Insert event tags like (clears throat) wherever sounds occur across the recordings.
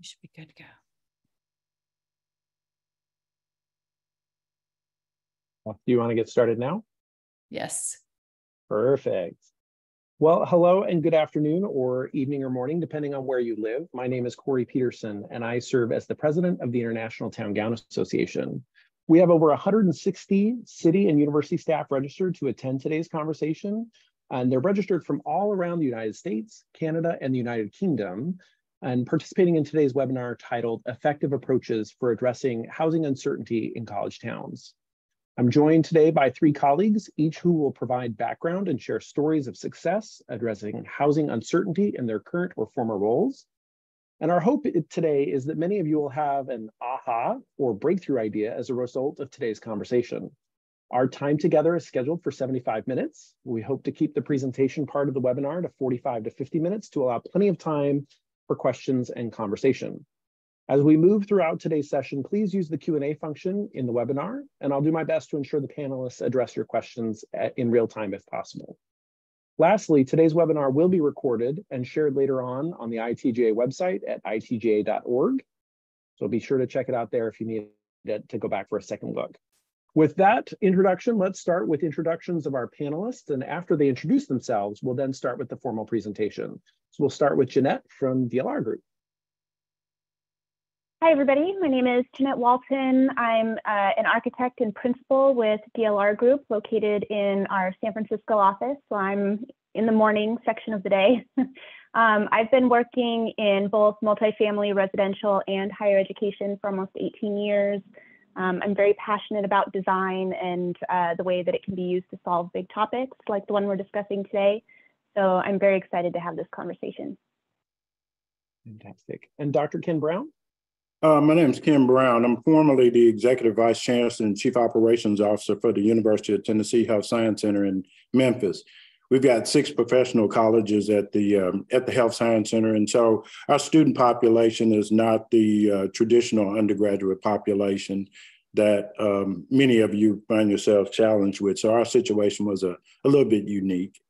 You should be good to go. Do you want to get started now? Yes. Perfect. Well, hello and good afternoon or evening or morning, depending on where you live. My name is Corey Peterson, and I serve as the president of the International Town Gown Association. We have over 160 city and university staff registered to attend today's conversation, and they're registered from all around the United States, Canada, and the United Kingdom and participating in today's webinar titled Effective Approaches for Addressing Housing Uncertainty in College Towns. I'm joined today by three colleagues, each who will provide background and share stories of success addressing housing uncertainty in their current or former roles. And our hope today is that many of you will have an aha or breakthrough idea as a result of today's conversation. Our time together is scheduled for 75 minutes. We hope to keep the presentation part of the webinar to 45 to 50 minutes to allow plenty of time for questions and conversation. As we move throughout today's session, please use the Q&A function in the webinar, and I'll do my best to ensure the panelists address your questions in real time if possible. Lastly, today's webinar will be recorded and shared later on on the ITGA website at itga.org. So be sure to check it out there if you need to go back for a second look. With that introduction, let's start with introductions of our panelists. And after they introduce themselves, we'll then start with the formal presentation. So we'll start with Jeanette from DLR Group. Hi, everybody. My name is Jeanette Walton. I'm uh, an architect and principal with DLR Group located in our San Francisco office. So I'm in the morning section of the day. (laughs) um, I've been working in both multifamily residential and higher education for almost 18 years. Um, I'm very passionate about design and uh, the way that it can be used to solve big topics like the one we're discussing today. So I'm very excited to have this conversation. Fantastic. And Dr. Ken Brown? Uh, my name is Ken Brown. I'm formerly the Executive Vice Chancellor and Chief Operations Officer for the University of Tennessee Health Science Center in Memphis. We've got six professional colleges at the um, at the Health Science Center, and so our student population is not the uh, traditional undergraduate population that um, many of you find yourself challenged with. So our situation was a, a little bit unique.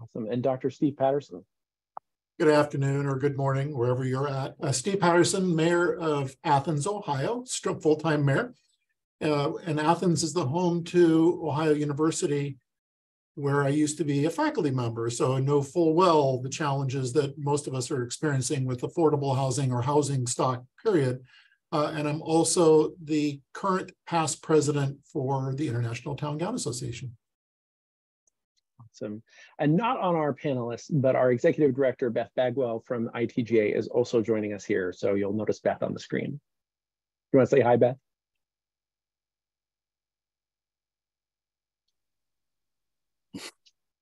Awesome. And Dr. Steve Patterson. Good afternoon or good morning, wherever you're at. Uh, Steve Patterson, Mayor of Athens, Ohio, full-time mayor. Uh, and Athens is the home to Ohio University, where I used to be a faculty member. So I know full well the challenges that most of us are experiencing with affordable housing or housing stock, period. Uh, and I'm also the current past president for the International Town Gown Association. Awesome. And not on our panelists, but our executive director, Beth Bagwell from ITGA is also joining us here. So you'll notice Beth on the screen. You want to say hi, Beth?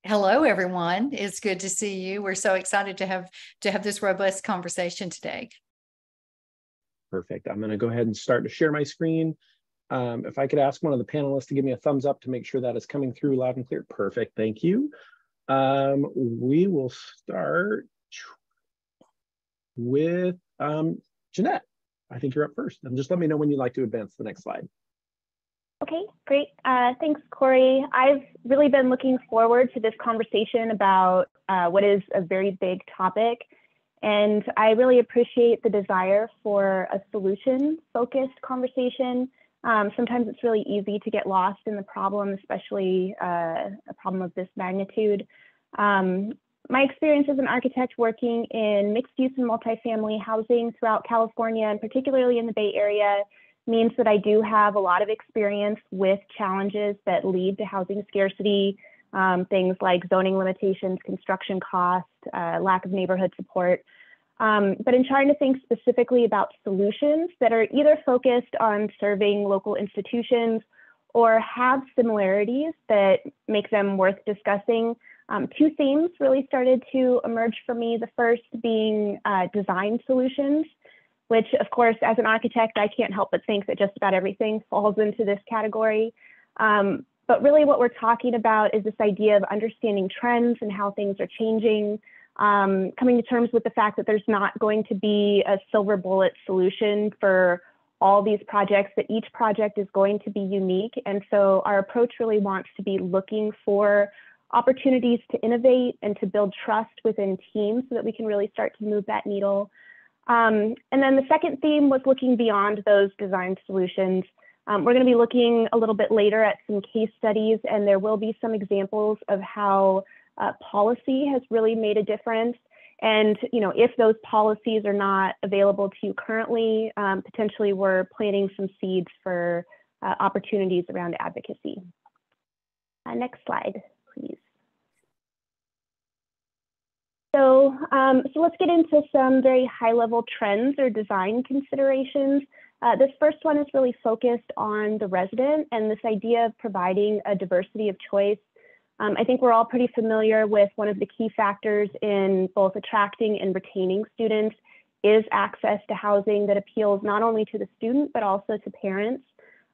Hello, everyone. It's good to see you. We're so excited to have to have this robust conversation today. Perfect. I'm going to go ahead and start to share my screen. Um, if I could ask one of the panelists to give me a thumbs up to make sure that is coming through loud and clear. Perfect. Thank you. Um, we will start with um, Jeanette. I think you're up first. And just let me know when you'd like to advance to the next slide. Okay, great. Uh, thanks, Corey. I've really been looking forward to this conversation about uh, what is a very big topic. And I really appreciate the desire for a solution focused conversation um, sometimes it's really easy to get lost in the problem, especially uh, a problem of this magnitude. Um, my experience as an architect working in mixed use and multifamily housing throughout California and particularly in the Bay Area means that I do have a lot of experience with challenges that lead to housing scarcity, um, things like zoning limitations, construction cost, uh, lack of neighborhood support. Um, but in trying to think specifically about solutions that are either focused on serving local institutions or have similarities that make them worth discussing, um, two themes really started to emerge for me. The first being uh, design solutions, which of course, as an architect, I can't help but think that just about everything falls into this category. Um, but really what we're talking about is this idea of understanding trends and how things are changing, um, coming to terms with the fact that there's not going to be a silver bullet solution for all these projects, that each project is going to be unique. And so our approach really wants to be looking for opportunities to innovate and to build trust within teams so that we can really start to move that needle. Um, and then the second theme was looking beyond those design solutions. Um, we're going to be looking a little bit later at some case studies, and there will be some examples of how uh, policy has really made a difference. And you know, if those policies are not available to you currently, um, potentially we're planting some seeds for uh, opportunities around advocacy. Uh, next slide, please. So, um, so let's get into some very high level trends or design considerations. Uh, this first one is really focused on the resident and this idea of providing a diversity of choice. Um, I think we're all pretty familiar with one of the key factors in both attracting and retaining students is access to housing that appeals not only to the student, but also to parents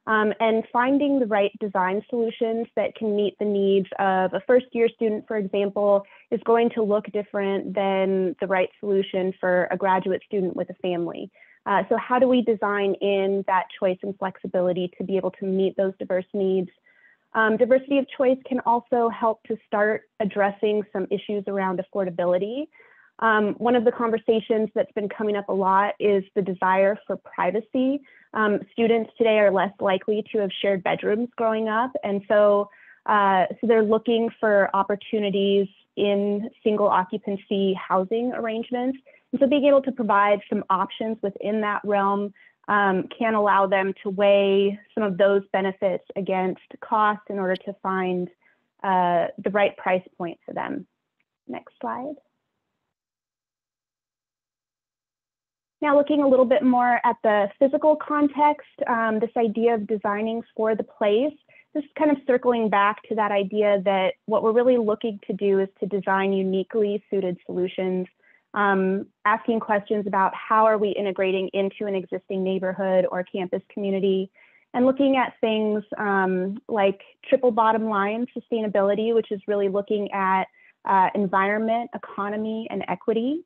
um, and finding the right design solutions that can meet the needs of a first year student, for example, is going to look different than the right solution for a graduate student with a family. Uh, so how do we design in that choice and flexibility to be able to meet those diverse needs? Um, diversity of choice can also help to start addressing some issues around affordability. Um, one of the conversations that's been coming up a lot is the desire for privacy. Um, students today are less likely to have shared bedrooms growing up, and so uh, so they're looking for opportunities in single occupancy housing arrangements. And so being able to provide some options within that realm um, can allow them to weigh some of those benefits against cost in order to find uh, the right price point for them. Next slide. Now looking a little bit more at the physical context, um, this idea of designing for the place, this is kind of circling back to that idea that what we're really looking to do is to design uniquely suited solutions, um, asking questions about how are we integrating into an existing neighborhood or campus community, and looking at things um, like triple bottom line sustainability, which is really looking at uh, environment, economy, and equity.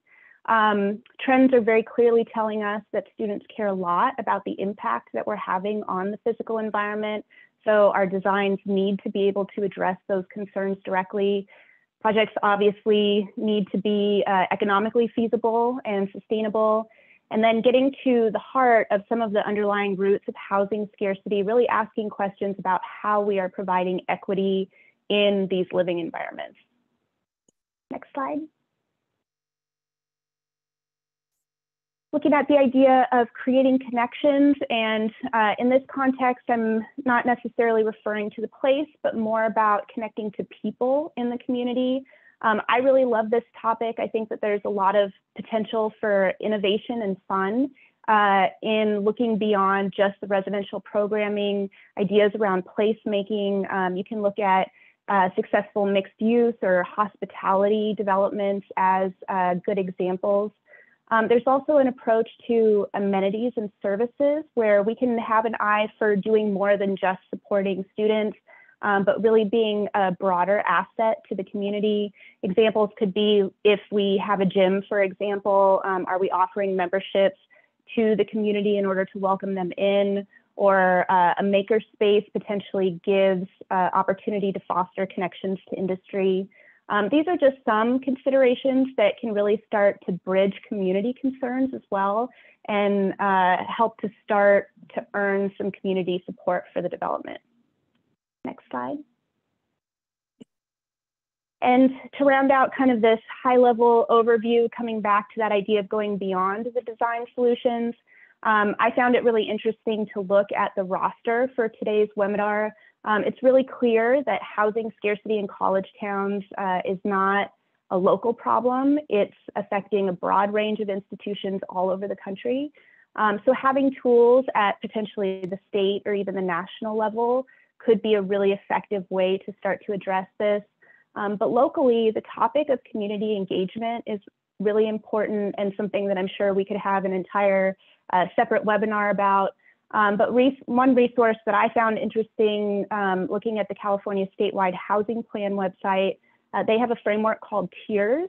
Um, trends are very clearly telling us that students care a lot about the impact that we're having on the physical environment. So our designs need to be able to address those concerns directly. Projects obviously need to be uh, economically feasible and sustainable. And then getting to the heart of some of the underlying roots of housing scarcity, really asking questions about how we are providing equity in these living environments. Next slide. Looking at the idea of creating connections. And uh, in this context, I'm not necessarily referring to the place, but more about connecting to people in the community. Um, I really love this topic. I think that there's a lot of potential for innovation and fun uh, in looking beyond just the residential programming, ideas around placemaking. Um, you can look at uh, successful mixed use or hospitality developments as uh, good examples. Um, there's also an approach to amenities and services where we can have an eye for doing more than just supporting students, um, but really being a broader asset to the community. Examples could be if we have a gym, for example, um, are we offering memberships to the community in order to welcome them in? Or uh, a makerspace potentially gives uh, opportunity to foster connections to industry. Um, these are just some considerations that can really start to bridge community concerns as well and uh, help to start to earn some community support for the development. Next slide. And to round out kind of this high level overview, coming back to that idea of going beyond the design solutions, um, I found it really interesting to look at the roster for today's webinar um, it's really clear that housing scarcity in college towns uh, is not a local problem. It's affecting a broad range of institutions all over the country. Um, so having tools at potentially the state or even the national level could be a really effective way to start to address this. Um, but locally, the topic of community engagement is really important and something that I'm sure we could have an entire uh, separate webinar about. Um, but res one resource that I found interesting, um, looking at the California statewide housing plan website, uh, they have a framework called TIERS,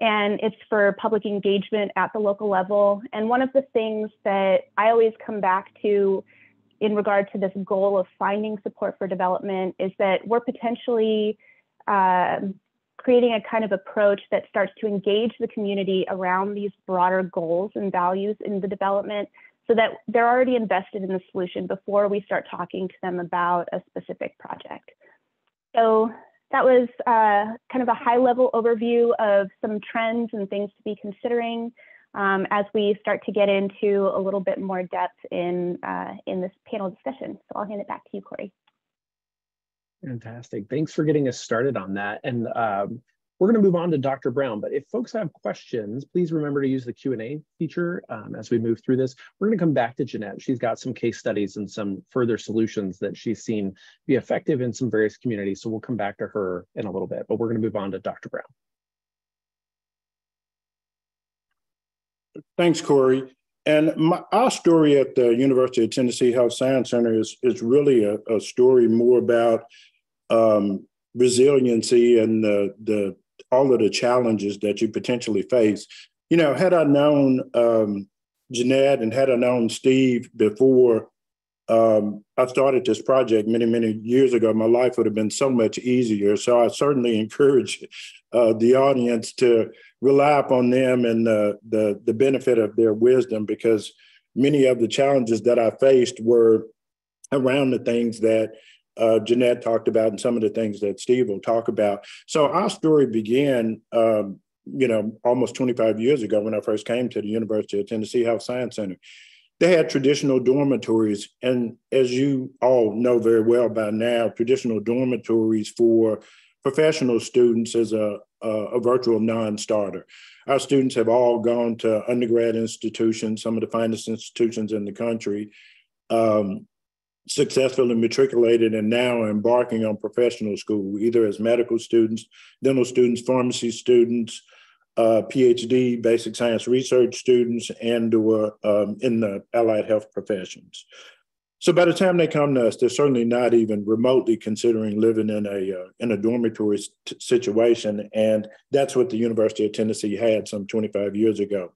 and it's for public engagement at the local level. And one of the things that I always come back to in regard to this goal of finding support for development is that we're potentially uh, creating a kind of approach that starts to engage the community around these broader goals and values in the development so that they're already invested in the solution before we start talking to them about a specific project. So that was uh, kind of a high level overview of some trends and things to be considering um, as we start to get into a little bit more depth in, uh, in this panel discussion. So I'll hand it back to you, Corey. Fantastic. Thanks for getting us started on that. And um, we're going to move on to Dr. Brown, but if folks have questions, please remember to use the Q&A feature um, as we move through this. We're going to come back to Jeanette. She's got some case studies and some further solutions that she's seen be effective in some various communities. So we'll come back to her in a little bit, but we're going to move on to Dr. Brown. Thanks, Corey. And my, our story at the University of Tennessee Health Science Center is, is really a, a story more about um, resiliency and the, the all of the challenges that you potentially face. You know, had I known um, Jeanette and had I known Steve before um, I started this project many, many years ago, my life would have been so much easier. So I certainly (laughs) encourage uh, the audience to rely upon them and the, the, the benefit of their wisdom because many of the challenges that I faced were around the things that uh, Jeanette talked about and some of the things that Steve will talk about. So our story began, um, you know, almost 25 years ago when I first came to the University of Tennessee Health Science Center. They had traditional dormitories, and as you all know very well by now, traditional dormitories for professional students is a, a, a virtual non-starter. Our students have all gone to undergrad institutions, some of the finest institutions in the country, um, successfully matriculated and now embarking on professional school, either as medical students, dental students, pharmacy students, uh, PhD, basic science research students, and or um, in the allied health professions. So by the time they come to us, they're certainly not even remotely considering living in a uh, in a dormitory situation, and that's what the University of Tennessee had some 25 years ago.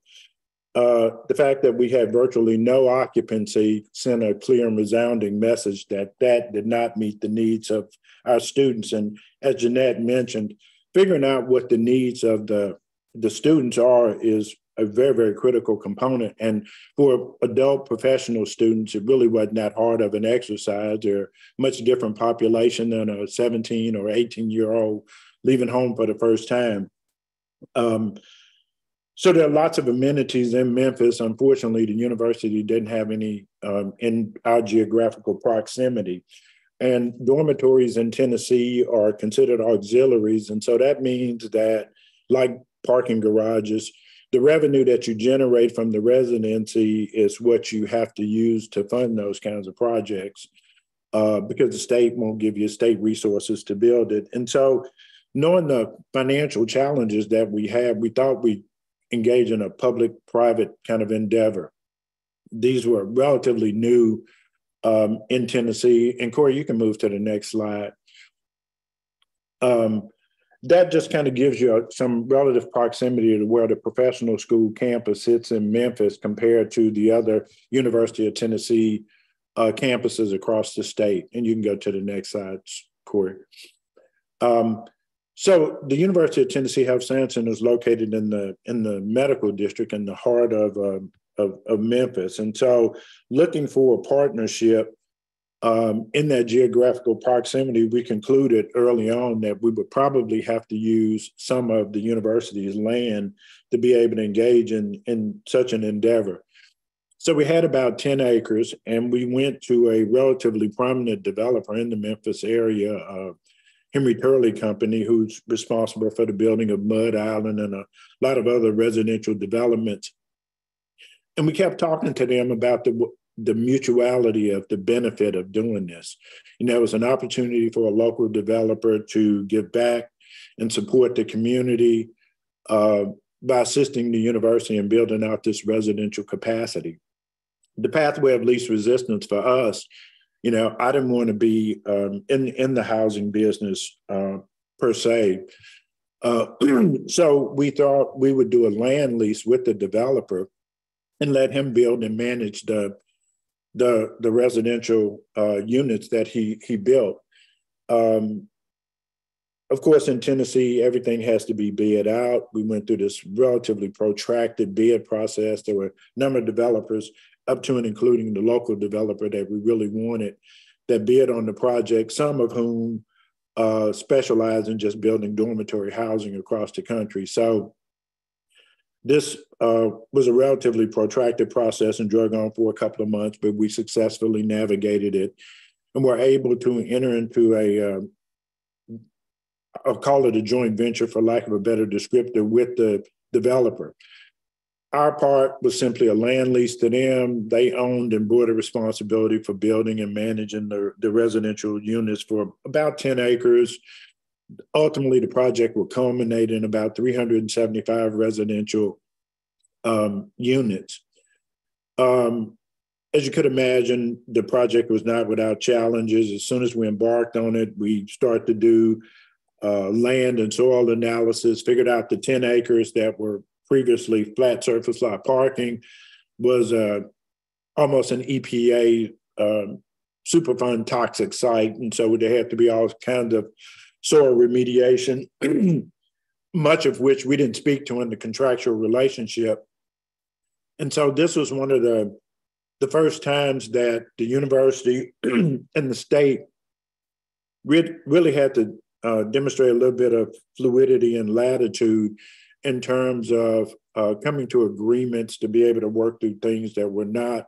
Uh, the fact that we had virtually no occupancy sent a clear and resounding message that that did not meet the needs of our students. And as Jeanette mentioned, figuring out what the needs of the the students are is a very, very critical component. And for adult professional students, it really wasn't that hard of an exercise. They're much different population than a 17 or 18 year old leaving home for the first time. Um, so there are lots of amenities in Memphis. Unfortunately, the university didn't have any um, in our geographical proximity. And dormitories in Tennessee are considered auxiliaries. And so that means that, like parking garages. The revenue that you generate from the residency is what you have to use to fund those kinds of projects uh, because the state won't give you state resources to build it. And so, knowing the financial challenges that we have, we thought we'd engage in a public private kind of endeavor. These were relatively new um, in Tennessee. And Corey, you can move to the next slide. Um, that just kind of gives you some relative proximity to where the professional school campus sits in Memphis compared to the other University of Tennessee uh, campuses across the state. And you can go to the next slide, Corey. Um, so the University of Tennessee Health Science Center is located in the in the medical district in the heart of, uh, of, of Memphis, and so looking for a partnership um, in that geographical proximity, we concluded early on that we would probably have to use some of the university's land to be able to engage in, in such an endeavor. So we had about 10 acres, and we went to a relatively prominent developer in the Memphis area, uh, Henry Turley Company, who's responsible for the building of Mud Island and a lot of other residential developments. And we kept talking to them about the the mutuality of the benefit of doing this. Know, it was an opportunity for a local developer to give back and support the community uh, by assisting the university in building out this residential capacity. The pathway of least resistance for us, you know, I didn't want to be um, in in the housing business uh, per se. Uh, (clears throat) so we thought we would do a land lease with the developer and let him build and manage the the the residential uh, units that he he built. Um, of course, in Tennessee, everything has to be bid out. We went through this relatively protracted bid process. There were a number of developers, up to and including the local developer that we really wanted, that bid on the project, some of whom uh, specialize in just building dormitory housing across the country. So this uh, was a relatively protracted process and drug on for a couple of months, but we successfully navigated it and were able to enter into a, uh, I'll call it a joint venture for lack of a better descriptor with the developer. Our part was simply a land lease to them. They owned and bore the responsibility for building and managing the, the residential units for about 10 acres. Ultimately, the project will culminate in about 375 residential um, units. Um, as you could imagine, the project was not without challenges. As soon as we embarked on it, we started to do uh, land and soil analysis, figured out the 10 acres that were previously flat surface lot parking was uh, almost an EPA um, Superfund toxic site. And so there had to be all kinds of soil remediation, (clears throat) much of which we didn't speak to in the contractual relationship. And so this was one of the the first times that the university (clears throat) and the state re- really had to uh, demonstrate a little bit of fluidity and latitude in terms of uh, coming to agreements to be able to work through things that were not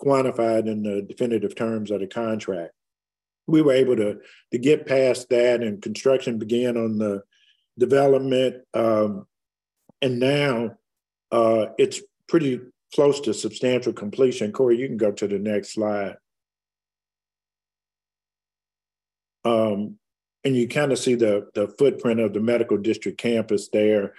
quantified in the definitive terms of the contract. We were able to, to get past that, and construction began on the development. Um, and now uh, it's pretty close to substantial completion. Corey, you can go to the next slide. Um, and you kind of see the, the footprint of the medical district campus there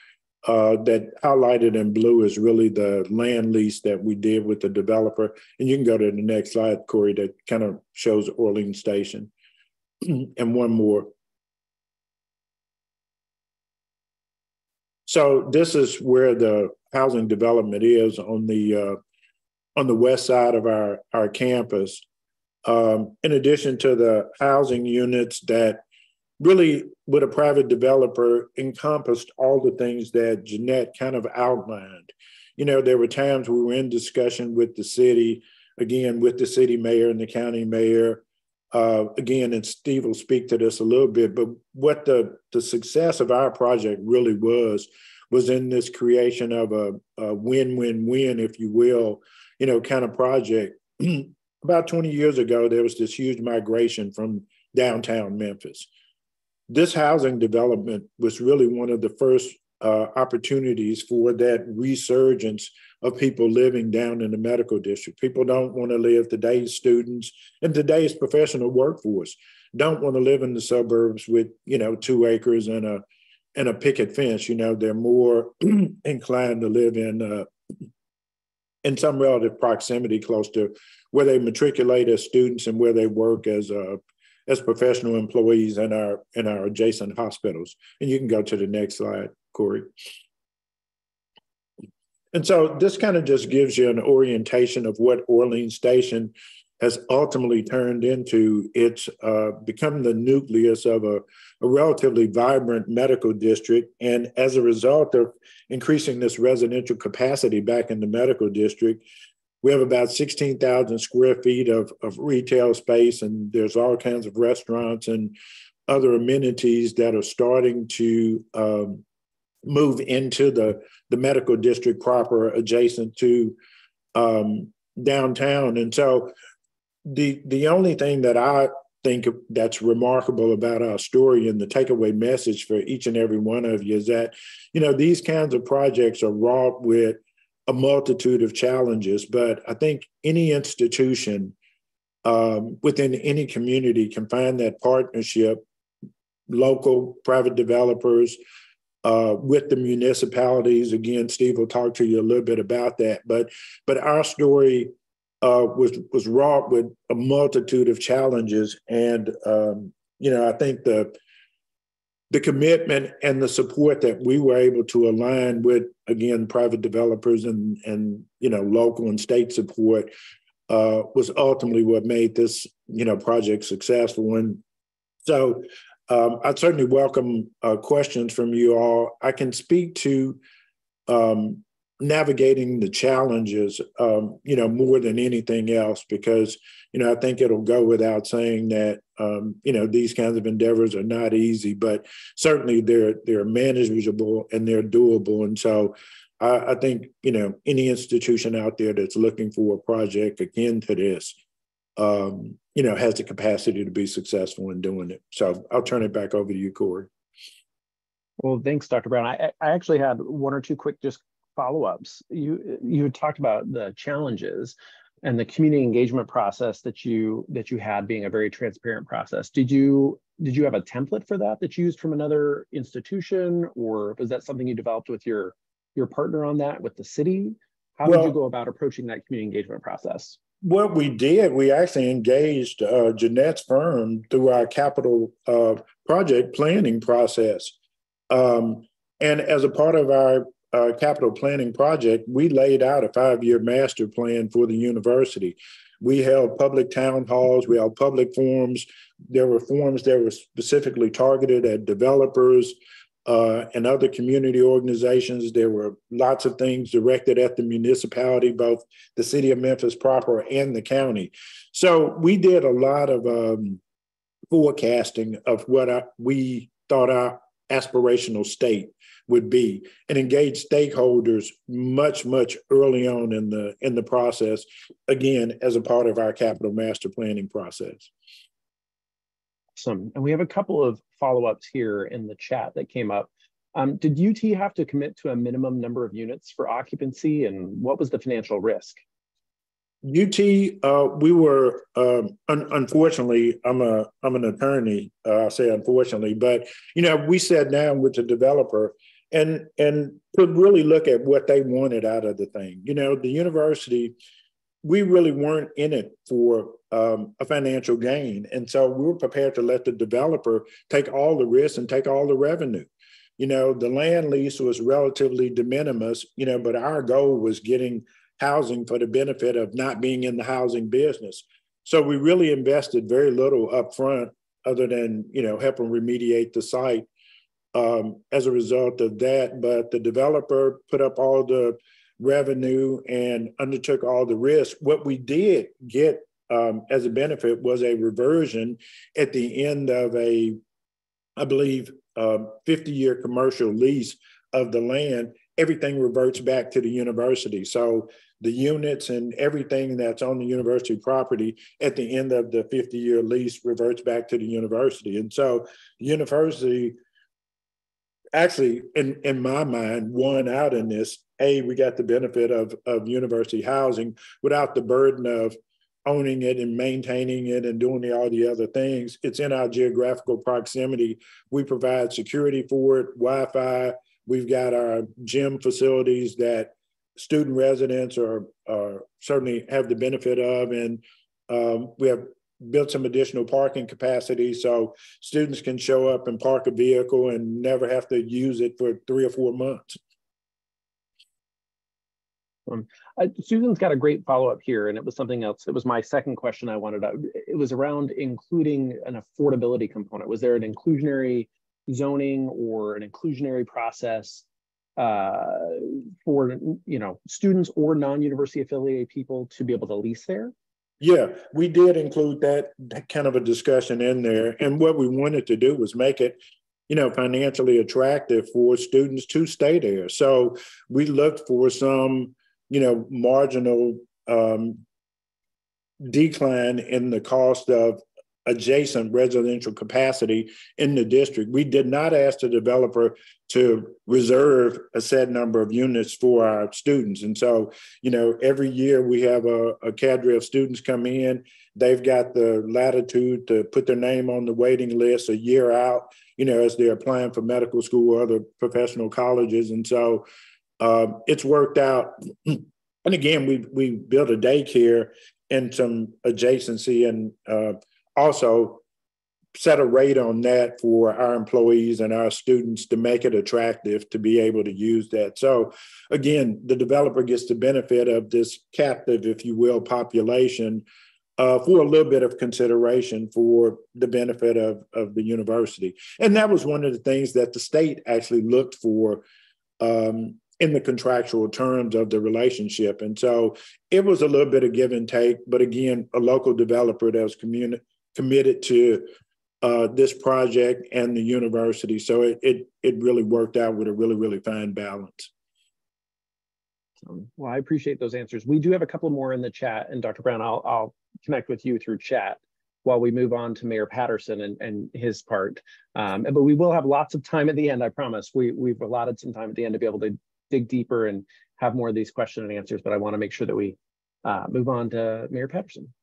uh, that highlighted in blue is really the land lease that we did with the developer. And you can go to the next slide, Corey, that kind of shows Orleans Station. (clears throat) and one more. So this is where the housing development is on the uh, on the west side of our our campus. Um, in addition to the housing units that really with a private developer encompassed all the things that Jeanette kind of outlined. You know, there were times we were in discussion with the city, again, with the city mayor and the county mayor. Uh, again, and Steve will speak to this a little bit, but what the, the success of our project really was, was in this creation of a, a win-win-win, if you will, you know, kind of project. (clears throat) About 20 years ago, there was this huge migration from downtown Memphis this housing development was really one of the first uh, opportunities for that resurgence of people living down in the medical district. People don't want to live today's students and today's professional workforce don't want to live in the suburbs with you know two acres and a and a picket fence. You know they're more (clears throat) inclined to live in uh, in some relative proximity close to where they matriculate as students and where they work as uh, as professional employees in our in our adjacent hospitals. And you can go to the next slide, Corey. And so this kind of just gives you an orientation of what Orleans Station has ultimately turned into. It's uh, become the nucleus of a, a, relatively vibrant medical district. And as a result of increasing this residential capacity back in the medical district, we have about 16,000 square feet of, of retail space, and there's all kinds of restaurants and other amenities that are starting to um, move into the, the medical district proper adjacent to um, downtown. And so the, the only thing that I think that's remarkable about our story and the takeaway message for each and every one of you is that, you know, these kinds of projects are wrought with a multitude of challenges, but I think any institution um, within any community can find that partnership, local private developers, uh, with the municipalities. Again, Steve will talk to you a little bit about that. But but our story uh, was was wrought with a multitude of challenges, and um, you know I think the the commitment and the support that we were able to align with again private developers and and you know local and state support uh, was ultimately what made this you know project successful and so Um, I'd certainly welcome uh, questions from you all. I can speak to um, navigating the challenges, um, you know, more than anything else, because, you know, I think it'll go without saying that, um, you know, these kinds of endeavors are not easy, but certainly they're they're manageable and they're doable. And so I, I think, you know, any institution out there that's looking for a project akin to this, um, you know, has the capacity to be successful in doing it. So I'll turn it back over to you, Corey. Well, thanks, Dr. Brown. I, I actually had one or two quick just follow-ups. You you talked about the challenges and the community engagement process that you that you had being a very transparent process. Did you did you have a template for that that you used from another institution, or was that something you developed with your your partner on that with the city? How well, did you go about approaching that community engagement process? What we did, we actually engaged uh, Jeanette's firm through our capital uh, project planning process. Um, and as a part of our uh, capital planning project, we laid out a five year master plan for the university. We held public town halls, we held public forums. There were forums that were specifically targeted at developers uh, and other community organizations. There were lots of things directed at the municipality, both the city of Memphis proper and the county. So we did a lot of um, forecasting of what I, we thought our aspirational state would be and engage stakeholders much much early on in the in the process again as a part of our capital master planning process. Awesome. And we have a couple of follow-ups here in the chat that came up. Um, did ut have to commit to a minimum number of units for occupancy and what was the financial risk? UT, uh, we were um, un- unfortunately, I'm a I'm an attorney. Uh, I say unfortunately, but you know, we sat down with the developer and and could really look at what they wanted out of the thing. You know, the university, we really weren't in it for um, a financial gain, and so we were prepared to let the developer take all the risks and take all the revenue. You know, the land lease was relatively de minimis. You know, but our goal was getting housing for the benefit of not being in the housing business. So we really invested very little upfront, other than you know helping remediate the site um, as a result of that. But the developer put up all the revenue and undertook all the risk. What we did get um, as a benefit was a reversion at the end of a, I believe, 50 year commercial lease of the land. Everything reverts back to the university. So the units and everything that's on the university property at the end of the 50 year lease reverts back to the university. And so the university actually, in, in my mind, won out in this. A, we got the benefit of, of university housing without the burden of owning it and maintaining it and doing the, all the other things. It's in our geographical proximity. We provide security for it, Wi Fi. We've got our gym facilities that student residents are, are certainly have the benefit of. And um, we have built some additional parking capacity so students can show up and park a vehicle and never have to use it for three or four months. Uh, Susan's got a great follow-up here, and it was something else. It was my second question I wanted to, it was around including an affordability component. Was there an inclusionary zoning or an inclusionary process uh, for you know students or non-university affiliated people to be able to lease there? Yeah, we did include that, kind of a discussion in there. And what we wanted to do was make it, you know, financially attractive for students to stay there. So we looked for some, you know, marginal um, decline in the cost of adjacent residential capacity in the district. We did not ask the developer to reserve a set number of units for our students. And so, you know, every year we have a, a cadre of students come in. They've got the latitude to put their name on the waiting list a year out, you know, as they're applying for medical school or other professional colleges. And so uh, it's worked out. And again, we we built a daycare and some adjacency and uh, also set a rate on that for our employees and our students to make it attractive to be able to use that. So again, the developer gets the benefit of this captive, if you will, population uh, for a little bit of consideration for the benefit of, of the university. And that was one of the things that the state actually looked for um, in the contractual terms of the relationship. And so it was a little bit of give and take, but again, a local developer that was communi- committed to uh, this project and the university. So it, it, it really worked out with a really, really fine balance. Well, I appreciate those answers. We do have a couple more in the chat, and Dr. Brown, I'll, I'll connect with you through chat while we move on to Mayor Patterson and, and his part. Um, but we will have lots of time at the end, I promise. We, we've allotted some time at the end to be able to dig deeper and have more of these question and answers, but I want to make sure that we uh, move on to Mayor Patterson.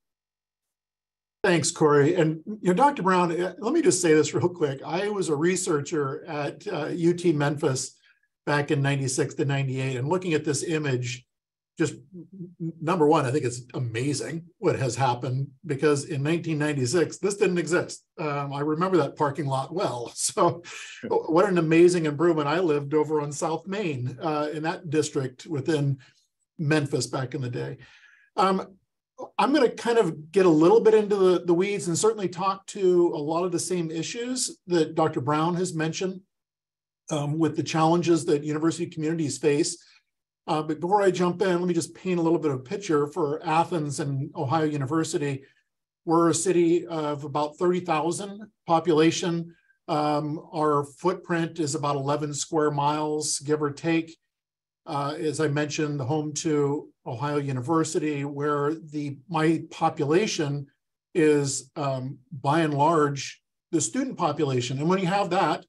Thanks, Corey. And you know, Dr. Brown, uh, let me just say this real quick. I was a researcher at uh, UT Memphis back in 96 to 98 and looking at this image just number one, I think it's amazing what has happened because in 1996, this didn't exist. Um, I remember that parking lot well. (laughs) So, what an amazing improvement. I lived over on South Main uh, in that district within Memphis back in the day. Um, I'm going to kind of get a little bit into the, the weeds and certainly talk to a lot of the same issues that Dr. Brown has mentioned um, with the challenges that university communities face uh, but before I jump in, let me just paint a little bit of a picture for Athens and Ohio University. We're a city of about 30,000 population. Um, our footprint is about 11 square miles, give or take. Uh, as I mentioned, the home to Ohio University, where the my population is um, by and large the student population. And when you have that,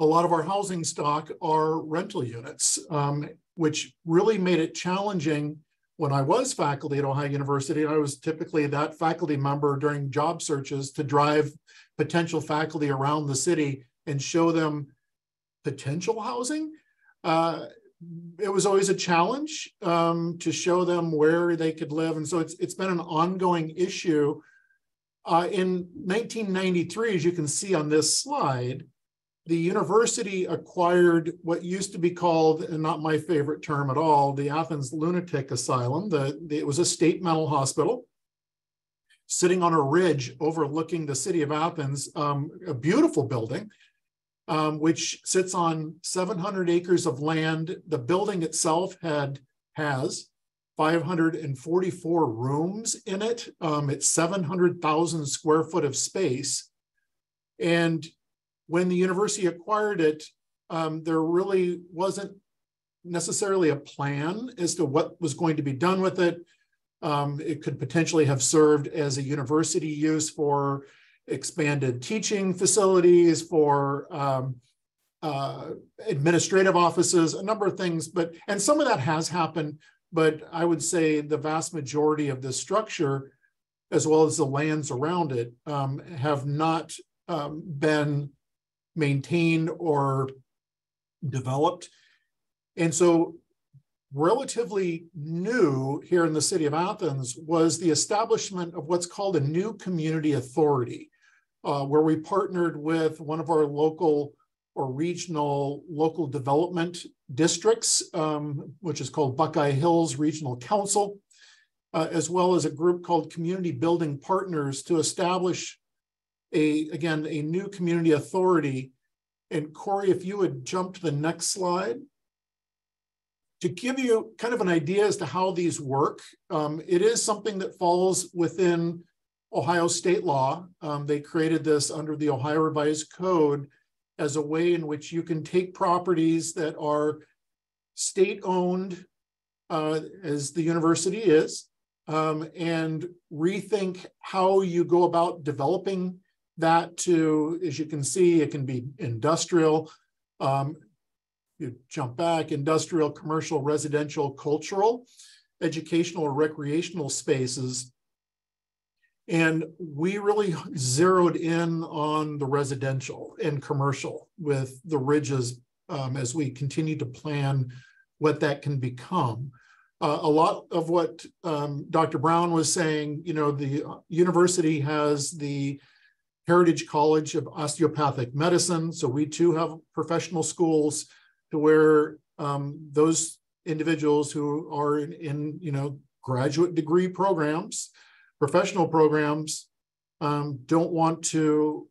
a lot of our housing stock are rental units, um, which really made it challenging when I was faculty at Ohio University. I was typically that faculty member during job searches to drive potential faculty around the city and show them potential housing. Uh, it was always a challenge um, to show them where they could live. And so it's, it's been an ongoing issue. Uh, in 1993, as you can see on this slide, the university acquired what used to be called, and not my favorite term at all, the Athens Lunatic Asylum. The, the, it was a state mental hospital sitting on a ridge overlooking the city of Athens, um, a beautiful building, um, which sits on 700 acres of land. The building itself had has 544 rooms in it. Um, it's 700,000 square foot of space. And when the university acquired it, um, there really wasn't necessarily a plan as to what was going to be done with it. Um, it could potentially have served as a university use for expanded teaching facilities, for um, uh, administrative offices, a number of things. But and some of that has happened, but I would say the vast majority of the structure, as well as the lands around it, um, have not um, been maintained or developed. And so relatively new here in the city of Athens was the establishment of what's called a new community authority, uh, where we partnered with one of our local or regional local development districts, um, which is called Buckeye Hills Regional Council, uh, as well as a group called Community Building Partners to establish a, again, a new community authority. And Corey, if you would jump to the next slide. To give you kind of an idea as to how these work, um, it is something that falls within Ohio state law. Um, they created this under the Ohio Revised Code as a way in which you can take properties that are state owned, uh, as the university is, um, and rethink how you go about developing that to, as you can see, it can be industrial. Um, you jump back, industrial, commercial, residential, cultural, educational or recreational spaces. And we really zeroed in on the residential and commercial with the ridges um, as we continue to plan what that can become. Uh, a lot of what um, Dr. Brown was saying, you know, the university has the Heritage College of Osteopathic Medicine. So we too have professional schools to where um, those individuals who are in, in, you know, graduate degree programs professional programs um, don't want to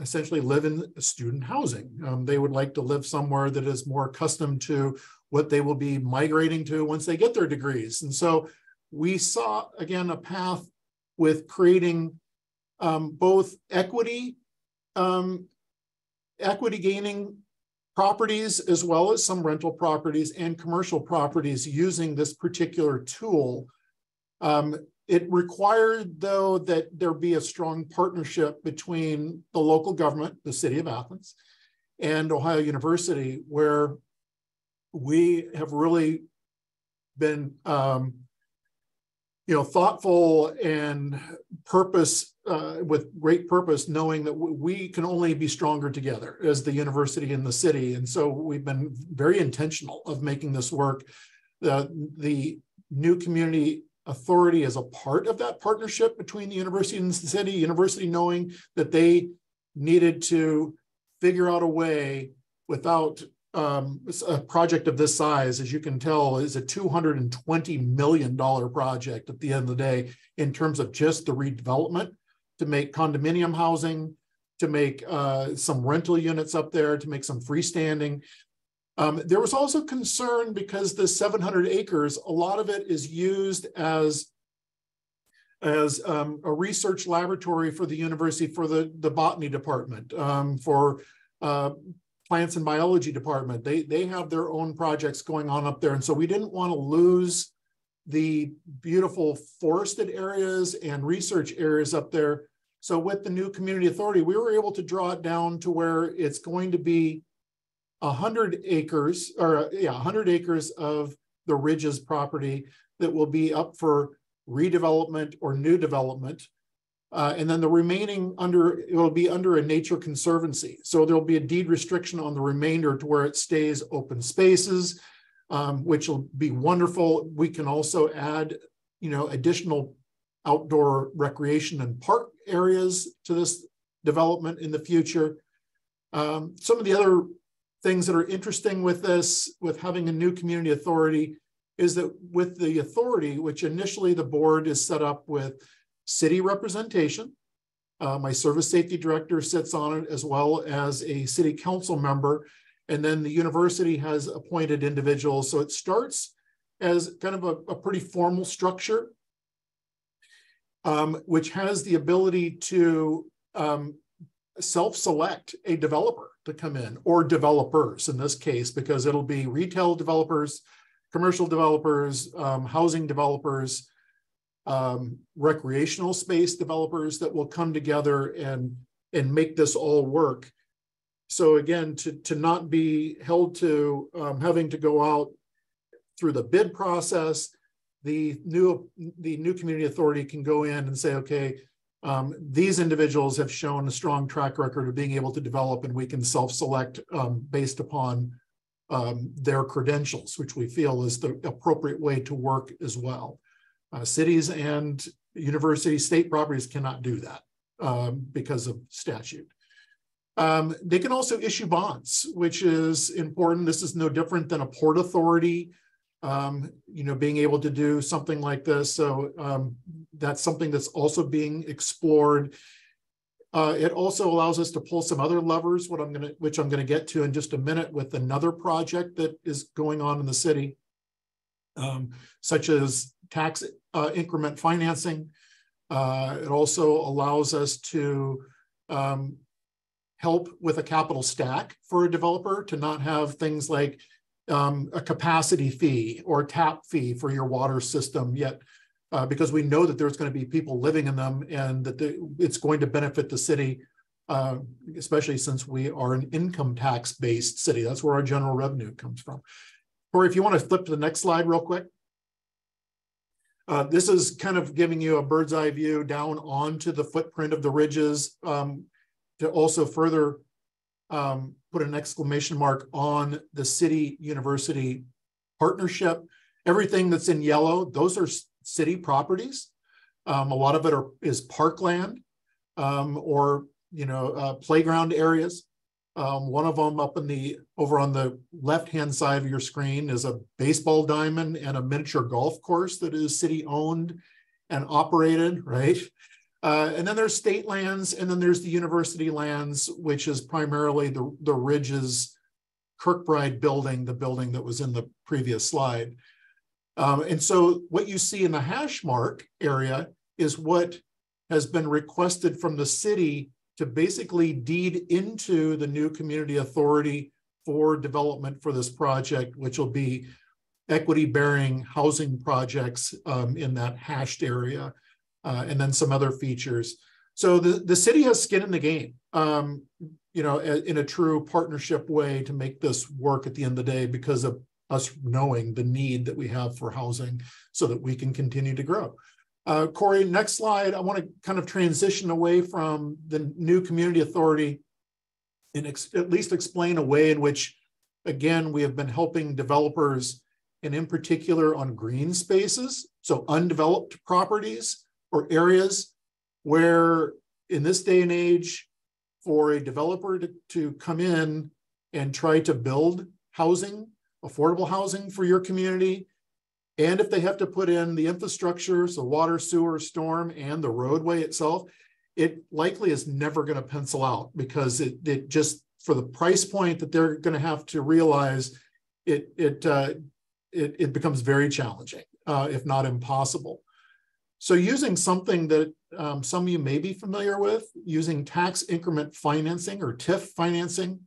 essentially live in student housing. Um, they would like to live somewhere that is more accustomed to what they will be migrating to once they get their degrees. And so we saw, again, a path with creating um, both equity, um, equity gaining properties, as well as some rental properties and commercial properties using this particular tool. It required, though, that there be a strong partnership between the local government, the city of Athens, and Ohio University, where we have really been, um, you know, thoughtful and purpose uh, with great purpose, knowing that we can only be stronger together as the university and the city. And so we've been very intentional of making this work. Uh, the new community authority as a part of that partnership between the university and the city, university knowing that they needed to figure out a way without um, a project of this size, as you can tell, is a $220 million project at the end of the day in terms of just the redevelopment to make condominium housing, to make uh, some rental units up there, to make some freestanding. Um, there was also concern because the 700 acres, a lot of it is used as as um, a research laboratory for the university for the, the botany department, um, for uh, plants and biology department. They, they have their own projects going on up there. And so we didn't want to lose the beautiful forested areas and research areas up there. So with the new community authority, we were able to draw it down to where it's going to be 100 acres or yeah 100 acres of the ridges property that will be up for redevelopment or new development. Uh, and then the remaining under it will be under a nature conservancy. So there'll be a deed restriction on the remainder to where it stays open spaces um, which will be wonderful. We can also add you know additional outdoor recreation and park areas to this development in the future. Um, some of the other things that are interesting with this, with having a new community authority, is that with the authority, which initially the board is set up with city representation, uh, my service safety director sits on it as well as a city council member. And then the university has appointed individuals. So it starts as kind of a, a pretty formal structure, um, which has the ability to um, self-select a developer to come in or developers in this case, because it'll be retail developers, commercial developers, um, housing developers, um, recreational space developers that will come together and, and make this all work. So again, to, to not be held to um, having to go out through the bid process, the new the new community authority can go in and say, okay, um, these individuals have shown a strong track record of being able to develop and we can self-select um, based upon um, their credentials, which we feel is the appropriate way to work as well. Uh, cities and university state properties cannot do that um, because of statute. Um, they can also issue bonds, which is important. This is no different than a port authority um, you know, being able to do something like this. So um, that's something that's also being explored. Uh, it also allows us to pull some other levers, what I'm to, which I'm going to get to in just a minute with another project that is going on in the city, um, such as tax uh, increment financing. Uh, it also allows us to um, help with a capital stack for a developer to not have things like um, a capacity fee or tap fee for your water system yet uh, because we know that there's going to be people living in them and that the, it's going to benefit the city, uh, especially since we are an income tax based city. That's where our general revenue comes from. Or if you want to flip to the next slide real quick. Uh, this is kind of giving you a bird's eye view down onto the footprint of the ridges um, to also further um, put an exclamation mark on the city university partnership. Everything that's in yellow, those are city properties. Um, a lot of it are, is parkland um, or you know uh, playground areas. Um, one of them up in the over on the left hand side of your screen is a baseball diamond and a miniature golf course that is city owned and operated, right? Uh, and then there's state lands, and then there's the university lands, which is primarily the, the Ridges Kirkbride building, the building that was in the previous slide. Um, and so what you see in the hash mark area is what has been requested from the city to basically deed into the new community authority for development for this project, which will be equity bearing housing projects um, in that hashed area, uh, and then some other features. So the, the city has skin in the game, um, you know, in a true partnership way to make this work at the end of the day because of us knowing the need that we have for housing so that we can continue to grow. Uh, Corey, next slide. I want to kind of transition away from the new community authority and at least explain a way in which, again, we have been helping developers and in particular on green spaces, so undeveloped properties or areas where in this day and age, for a developer to, to come in and try to build housing, affordable housing for your community, and if they have to put in the infrastructure, so water, sewer, storm, and the roadway itself, it likely is never going to pencil out because it, it just for the price point that they're going to have to realize it it uh, it, it becomes very challenging, uh, if not impossible. So using something that um, some of you may be familiar with, using tax increment financing or TIF financing,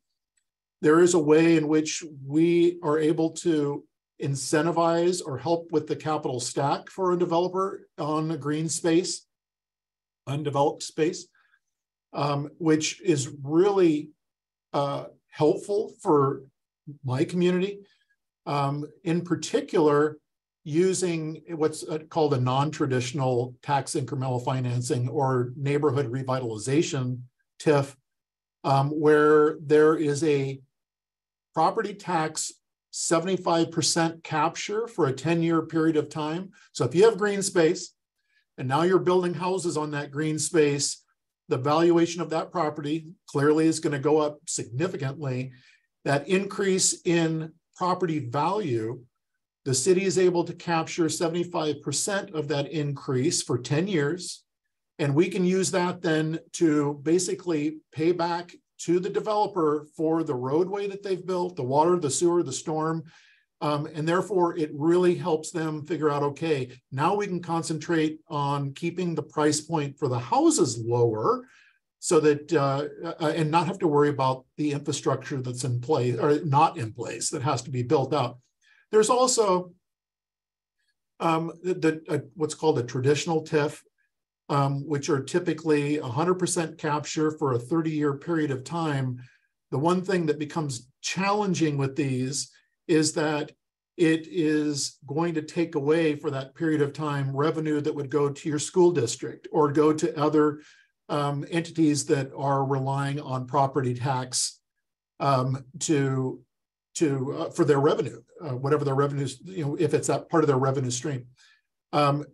there is a way in which we are able to incentivize or help with the capital stack for a developer on a green space, undeveloped space, um, which is really uh, helpful for my community. Um, in particular, using what's uh, called a non-traditional tax incremental financing or neighborhood revitalization TIF, um, where there is a property tax 75% capture for a 10 year period of time. So if you have green space and now you're building houses on that green space, the valuation of that property clearly is going to go up significantly. That increase in property value, the city is able to capture 75% of that increase for 10 years. And we can use that then to basically pay back to the developer for the roadway that they've built, the water, the sewer, the storm. Um, and therefore, it really helps them figure out okay, now we can concentrate on keeping the price point for the houses lower so that uh, uh, and not have to worry about the infrastructure that's in place or not in place that has to be built out. There's also um, the, uh, what's called a traditional TIF, um, which are typically 100% capture for a 30 year period of time. The one thing that becomes challenging with these is that it is going to take away for that period of time revenue that would go to your school district or go to other um, entities that are relying on property tax um, to to uh, for their revenue, uh, whatever their revenues, you know, if it's that part of their revenue stream. Um,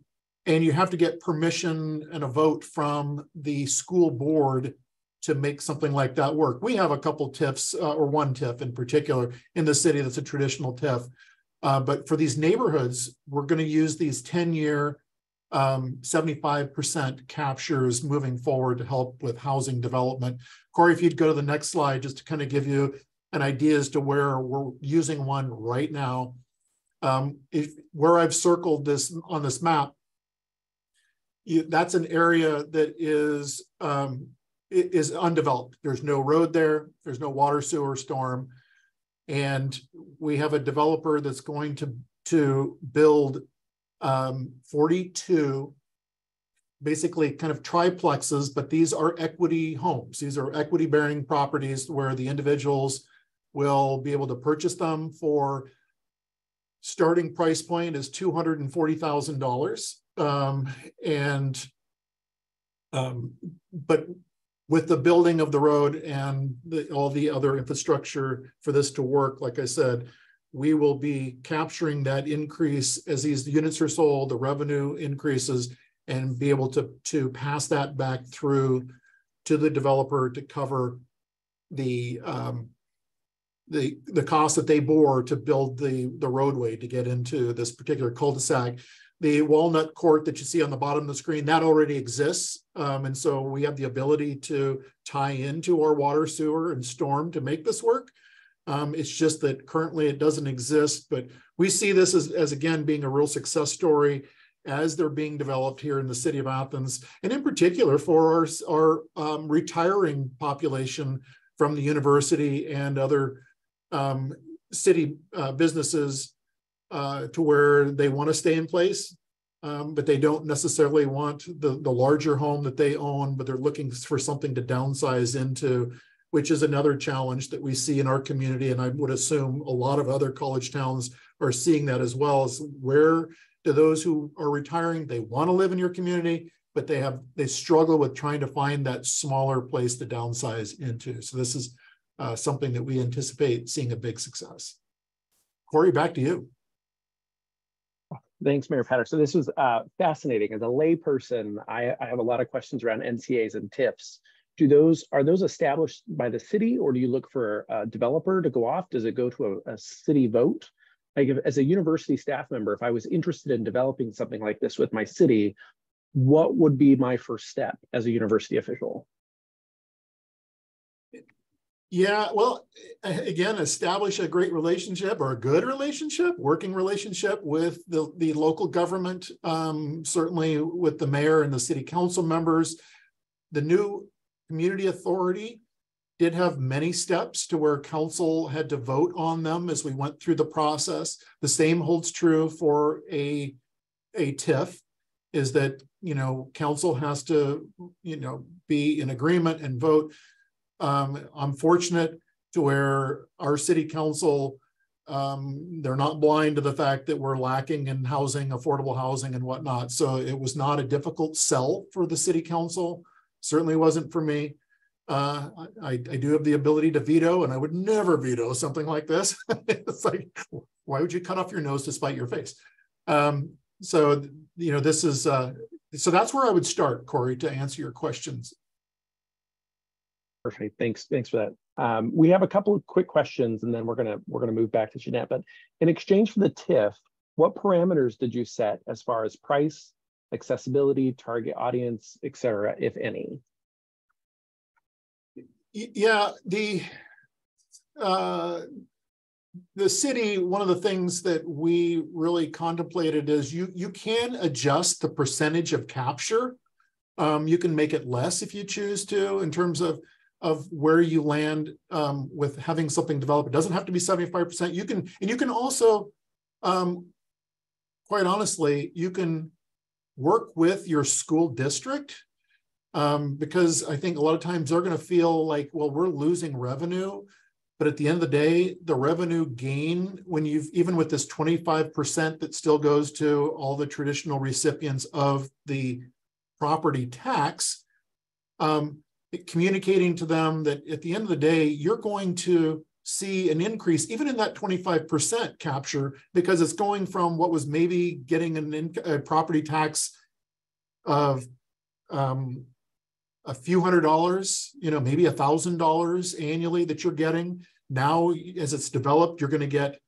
and you have to get permission and a vote from the school board to make something like that work. We have a couple TIFs, uh, or one TIF in particular, in the city that's a traditional TIF. Uh, but for these neighborhoods, we're going to use these 10 year, um, 75% captures moving forward to help with housing development. Corey, if you'd go to the next slide, just to kind of give you an idea as to where we're using one right now. Um, if where I've circled this on this map you, that's an area that is um, is undeveloped. There's no road there. There's no water, sewer, storm, and we have a developer that's going to to build um, 42 basically kind of triplexes, but these are equity homes. These are equity bearing properties where the individuals will be able to purchase them for starting price point is $240,000 um, and um, but with the building of the road and the, all the other infrastructure for this to work, like I said, we will be capturing that increase as these units are sold, the revenue increases, and be able to, to pass that back through to the developer to cover the um, the, the cost that they bore to build the, the roadway to get into this particular cul-de-sac. The walnut court that you see on the bottom of the screen, that already exists. Um, and so we have the ability to tie into our water sewer and storm to make this work. Um, it's just that currently it doesn't exist, but we see this as, as again being a real success story as they're being developed here in the city of Athens, and in particular for our, our um, retiring population from the university and other um, city uh, businesses uh, to where they want to stay in place, um, but they don't necessarily want the, the larger home that they own, but they're looking for something to downsize into, which is another challenge that we see in our community. And I would assume a lot of other college towns are seeing that as well as where do those who are retiring. They want to live in your community, but they have they struggle with trying to find that smaller place to downsize into. So this is uh, something that we anticipate seeing a big success. Corey, back to you. Thanks, Mayor Patterson. So this was uh, fascinating. As a layperson, I, I have a lot of questions around NCAs and TIFs. Do those are those established by the city, or do you look for a developer to go off? Does it go to a, a city vote? like if, as a university staff member, if I was interested in developing something like this with my city, what would be my first step as a university official? Yeah, well, again, establish a great relationship or a good relationship, working relationship with the, the local government, um, certainly with the mayor and the city council members. The new community authority did have many steps to where council had to vote on them as we went through the process. The same holds true for a, a TIF is that, you know, council has to, you know, be in agreement and vote. Um, I'm fortunate to where our city council, um, they're not blind to the fact that we're lacking in housing, affordable housing and whatnot. So it was not a difficult sell for the city council. Certainly wasn't for me. Uh, I, I do have the ability to veto, and I would never veto something like this. (laughs) it's like, why would you cut off your nose to spite your face? Um, so, you know, this is, uh, so that's where I would start, Corey, to answer your questions. Perfect. Thanks. Thanks for that. Um, we have a couple of quick questions, and then we're gonna we're gonna move back to Jeanette. But in exchange for the TIF, what parameters did you set as far as price, accessibility, target audience, et cetera, if any? yeah, the uh, the city, one of the things that we really contemplated is you you can adjust the percentage of capture. Um, you can make it less if you choose to, in terms of of where you land um, with having something develop. It doesn't have to be 75%. You can, and you can also, um, quite honestly, you can work with your school district um, because I think a lot of times they're going to feel like, well, we're losing revenue. But at the end of the day, the revenue gain, when you've even with this 25% that still goes to all the traditional recipients of the property tax, um, communicating to them that at the end of the day, you're going to see an increase even in that 25% capture because it's going from what was maybe getting an a property tax of um, a few hundred dollars, you know, maybe a thousand dollars annually that you're getting. Now, as it's developed, you're going to get,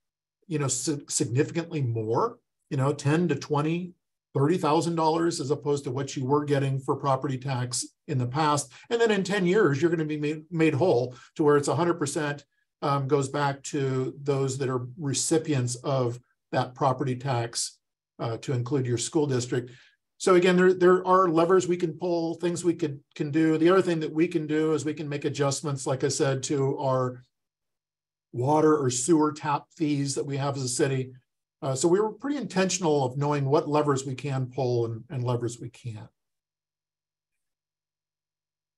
you know, significantly more, you know, 10 to 20, $30,000 as opposed to what you were getting for property tax in the past. And then in 10 years, you're going to be made, made whole to where it's 100% um, goes back to those that are recipients of that property tax uh, to include your school district. So again, there, there are levers we can pull, things we could can do. The other thing that we can do is we can make adjustments, like I said, to our water or sewer tap fees that we have as a city. Uh, so we were pretty intentional of knowing what levers we can pull and, and levers we can't.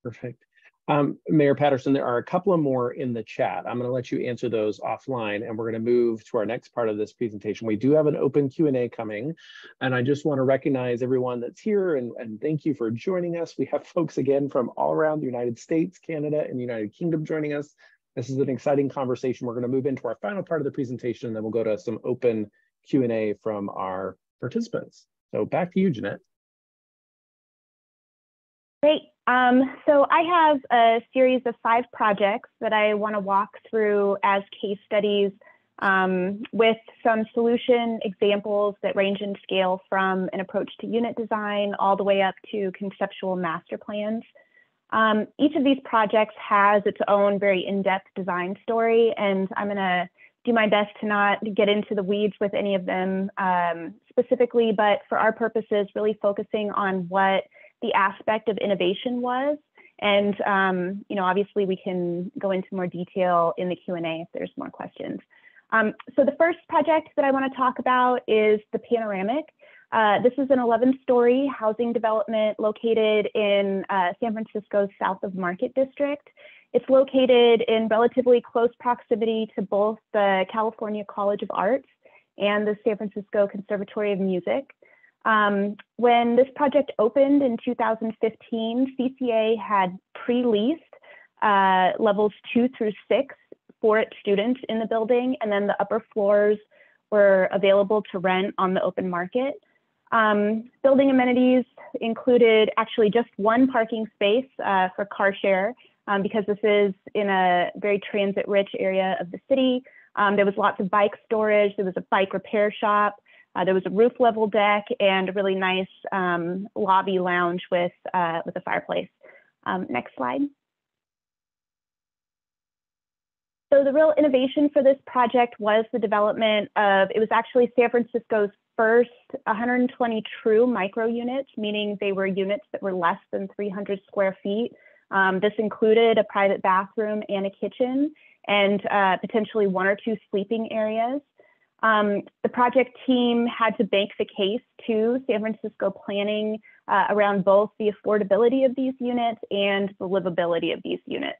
Perfect. Um, Mayor Patterson, there are a couple of more in the chat. I'm going to let you answer those offline, and we're going to move to our next part of this presentation. We do have an open Q&A coming, and I just want to recognize everyone that's here and, and thank you for joining us. We have (laughs) folks again from all around the United States, Canada, and the United Kingdom joining us. This is an exciting conversation. We're going to move into our final part of the presentation, and then we'll go to some open Q&A from our participants. So back to you, Jeanette. Great. Um, so I have a series of five projects that I want to walk through as case studies um, with some solution examples that range in scale from an approach to unit design all the way up to conceptual master plans. Um, each of these projects has its own very in-depth design story, and I'm going to do my best to not get into the weeds with any of them um, specifically, but for our purposes, really focusing on what the aspect of innovation was. And, um, you know, obviously we can go into more detail in the Q&A if there's more questions. Um, so the first project that I want to talk about is the Panoramic. Uh, this is an 11-story housing development located in uh, San Francisco's south of Market District. It's located in relatively close proximity to both the California College of Arts and the San Francisco Conservatory of Music. Um, when this project opened in 2015, CCA had pre-leased uh, levels two through six for its students in the building, and then the upper floors were available to rent on the open market. Um, building amenities included actually just one parking space uh, for car share um, because this is in a very transit rich area of the city. Um, there was lots of bike storage, there was a bike repair shop, uh, there was a roof level deck and a really nice um, lobby lounge with, uh, with a fireplace. Um, next slide. So the real innovation for this project was the development of, it was actually San Francisco's first 120 true micro units, meaning they were units that were less than 300 square feet. Um, this included a private bathroom and a kitchen and uh, potentially one or two sleeping areas. Um, the project team had to bank the case to San Francisco planning uh, around both the affordability of these units and the livability of these units.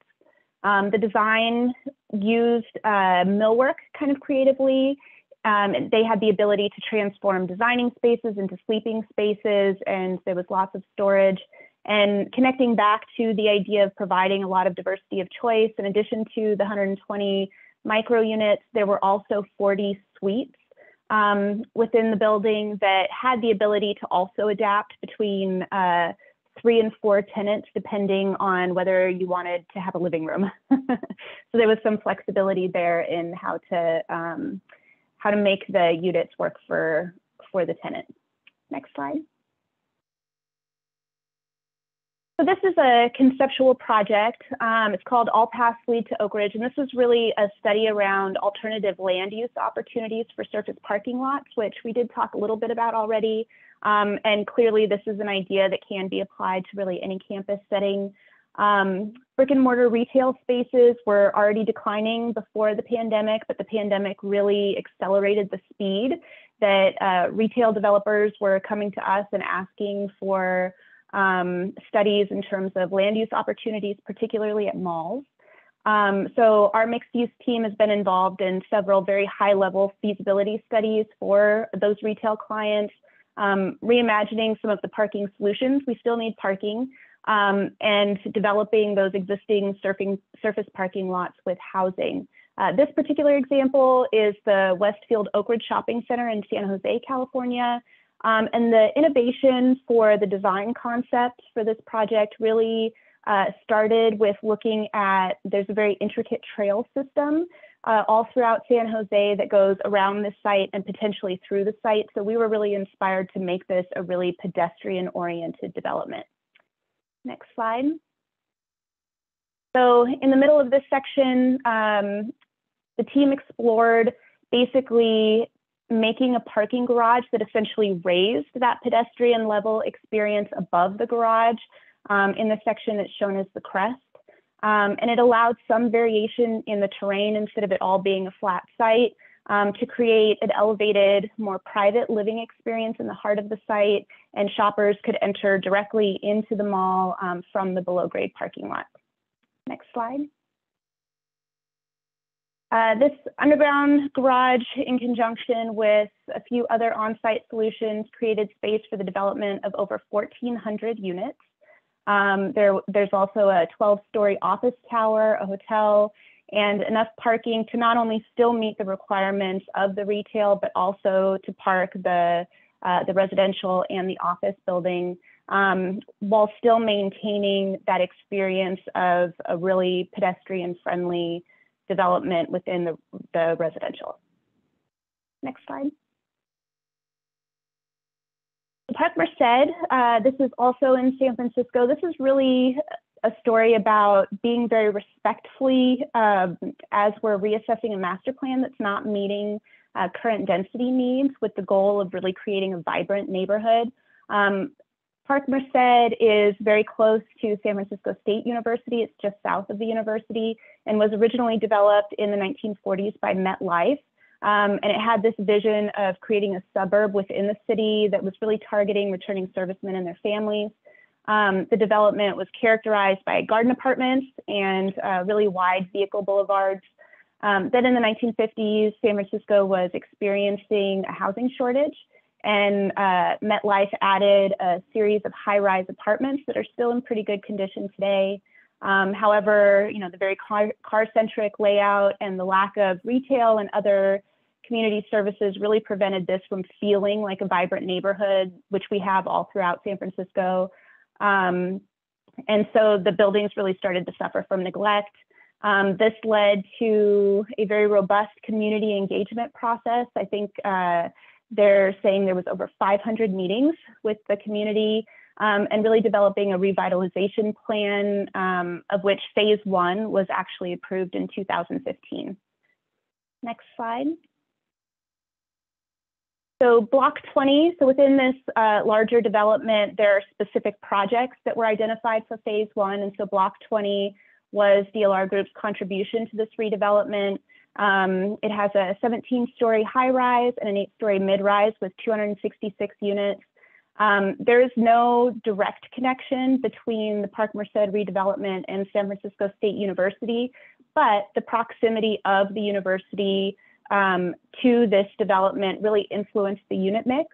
Um, the design used uh, millwork kind of creatively. Um, they had the ability to transform designing spaces into sleeping spaces, and there was lots of storage. And connecting back to the idea of providing a lot of diversity of choice, in addition to the 120 micro units, there were also 40 suites um, within the building that had the ability to also adapt between uh, three and four tenants, depending on whether you wanted to have a living room. (laughs) so there was some flexibility there in how to um, how to make the units work for for the tenant. Next slide. So this is a conceptual project. Um, it's called All Paths Lead to Oak Ridge, and this is really a study around alternative land use opportunities for surface parking lots, which we did talk a little bit about already. Um, and clearly this is an idea that can be applied to really any campus setting. Um, brick and mortar retail spaces were already declining before the pandemic, but the pandemic really accelerated the speed that uh, retail developers were coming to us and asking for um, studies in terms of land use opportunities, particularly at malls. Um, so our mixed use team has been involved in several very high level feasibility studies for those retail clients, um, reimagining some of the parking solutions. We still need parking um, and developing those existing surfing, surface parking lots with housing. Uh, this particular example is the Westfield Oakridge Shopping Center in San Jose, California. Um, and the innovation for the design concept for this project really uh, started with looking at, there's a very intricate trail system uh, all throughout San Jose that goes around the site and potentially through the site. So we were really inspired to make this a really pedestrian oriented development. Next slide. So in the middle of this section, um, the team explored basically making a parking garage that essentially raised that pedestrian level experience above the garage um, in the section that's shown as the crest. Um, and it allowed some variation in the terrain instead of it all being a flat site um, to create an elevated, more private living experience in the heart of the site, and shoppers could enter directly into the mall um, from the below grade parking lot. Next slide. Uh, this underground garage, in conjunction with a few other on-site solutions, created space for the development of over 1,400 units. Um, there, there's also a 12-story office tower, a hotel, and enough parking to not only still meet the requirements of the retail, but also to park the, uh, the residential and the office building um, while still maintaining that experience of a really pedestrian friendly development within the, the residential. Next slide. Park Merced, uh, this is also in San Francisco. This is really a story about being very respectfully, um, as we're reassessing a master plan that's not meeting uh, current density needs with the goal of really creating a vibrant neighborhood. Um, Park Merced is very close to San Francisco State University. It's just south of the university and was originally developed in the 1940s by MetLife. Um, and it had this vision of creating a suburb within the city that was really targeting returning servicemen and their families. Um, the development was characterized by garden apartments and uh, really wide vehicle boulevards. Um, then in the 1950s, San Francisco was experiencing a housing shortage and uh, MetLife added a series of high-rise apartments that are still in pretty good condition today. Um, however, you know, the very car-centric layout and the lack of retail and other community services really prevented this from feeling like a vibrant neighborhood, which we have all throughout San Francisco. Um, and so the buildings really started to suffer from neglect. Um, this led to a very robust community engagement process. I think uh, they're saying there was over 500 meetings with the community um, and really developing a revitalization plan, um, of which phase one was actually approved in 2015. Next slide. So block 20, so within this uh, larger development, there are specific projects that were identified for phase one. And so block 20 was DLR Group's contribution to this redevelopment. Um, it has a 17 story high rise and an eight story mid rise with 266 units. Um, there is no direct connection between the Park Merced redevelopment and San Francisco State University, but the proximity of the university um, to this development really influenced the unit mix.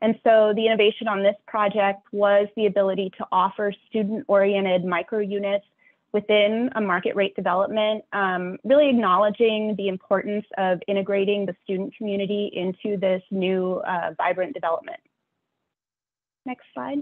And so the innovation on this project was the ability to offer student-oriented micro units within a market rate development, um, really acknowledging the importance of integrating the student community into this new uh, vibrant development. Next slide.